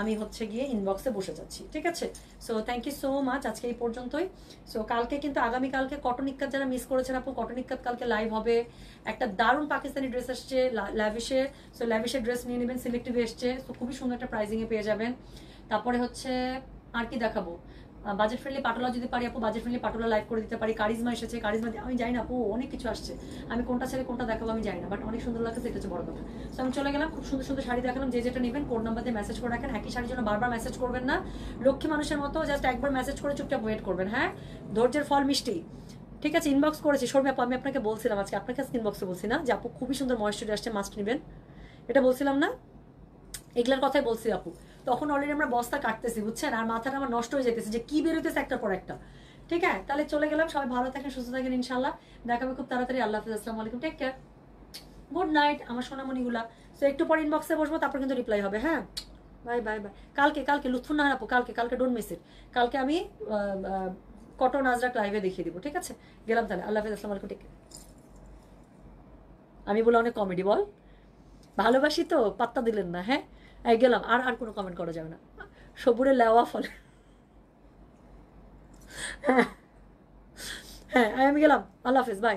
আমি হচ্ছে গিয়ে ইনবক্সে বসে যাচ্ছি, ঠিক আছে? So thank you so much আজকে এই পর্যন্তই। সো কালকে কিন্তু আগামীকালকে কটন ইক্কাত যারা মিস করেছেন আপু কটন ইক্কাত কালকে লাইভ হবে। একটা দারুণ পাকিস্তানি ড্রেস আসছে ল্যাভিশে সো ল্যাভিশের ড্রেস নিয়ে নেবেন সিলেক্টিভ এসছে। সো খুবই সুন্দর একটা প্রাইজিংয়ে পেয়ে যাবেন। তারপরে হচ্ছে, আর কি দেখাবো? বাজেট ফ্রেন্ডলি পাটোলা যদি পারি আপু বাজেট ফ্রেন্ডলি পাটোলা লাইভ করে দিতে পারি। কারিজমা এসেছে, কারিজমা আমি জানি না আপু, অনেক কিছু আসছে। আমি কোনটা ছেড়ে কোনটা দেখাবো আমি জানি না বাট অনেক সুন্দর লাগছে এটা হচ্ছে বড় কথা। সো আমি চলে গেলাম, খুব সুন্দর সুন্দর শাড়ি দেখালাম, যে যেটা নেবেন কোড নাম্বার দিয়ে মেসেজ করে রাখেন। একই শাড়ির জন্য বারবার মেসেজ করবেন না। লক্ষ্মী মানুষের মতো জাস্ট একবার মেসেজ করে চুপচাপ ওয়েট করবেন হ্যাঁ? ধৈর্যের ফল মিষ্টি। ঠিক আছে ইনবক্স করেছি। শর্মি আপু, আমি আপনাকে বলছিলাম আজকে আপনার কাছে ইনবক্সে বলছি না, যে আপু, খুবই সুন্দর ময়েশ্চারি আসছে মাস্ট নেবেন। এটা বলছিলাম না? এগুলার কথাই বলছি আপু। তখন অলরেডি আমরা বস্তা কাটতেছি, বুঝছেন? আর মাথাটা আমার নষ্ট হয়ে যেতেছে যে কি বেরোতেছে একটা পর একটা। ঠিক আছে? তাহলে চলে গেলাম। সবাই ভালো থাকেন, সুস্থ থাকেন ইনশাল্লাহ দেখাবে খুব তাড়াতাড়ি। আল্লাহ হাফিজ। আসসালামু আলাইকুম। টেক কেয়ার গুড নাইট আমার সোনামণিগুলা। তো একটু পর ইনবক্সে বসবো, তারপর কিন্তু রিপ্লাই হবে হ্যাঁ? বাই বাই বাই কালকে কালকে লুৎফুন না আপু কালকে কালকে ডোন্ট মিস ইট কালকে আমি কটন আজরাক লাইভে দেখিয়ে দিব, ঠিক আছে? গেলাম তাহলে। আল্লাহ হাফিজ। আসসালামু আলাইকুম। টেক কেয়ার আমি বলে অনেক কমেডি বল। ভালোবাসি তো, পাত্তা দিলেন না হ্যাঁ? গেলাম। আর আর কোনো কমেন্ট করা যাবে না। সবুরে লেওয়া ফলে। হ্যাঁ হ্যাঁ আমি গেলাম। আল্লাহ হাফিজ বাই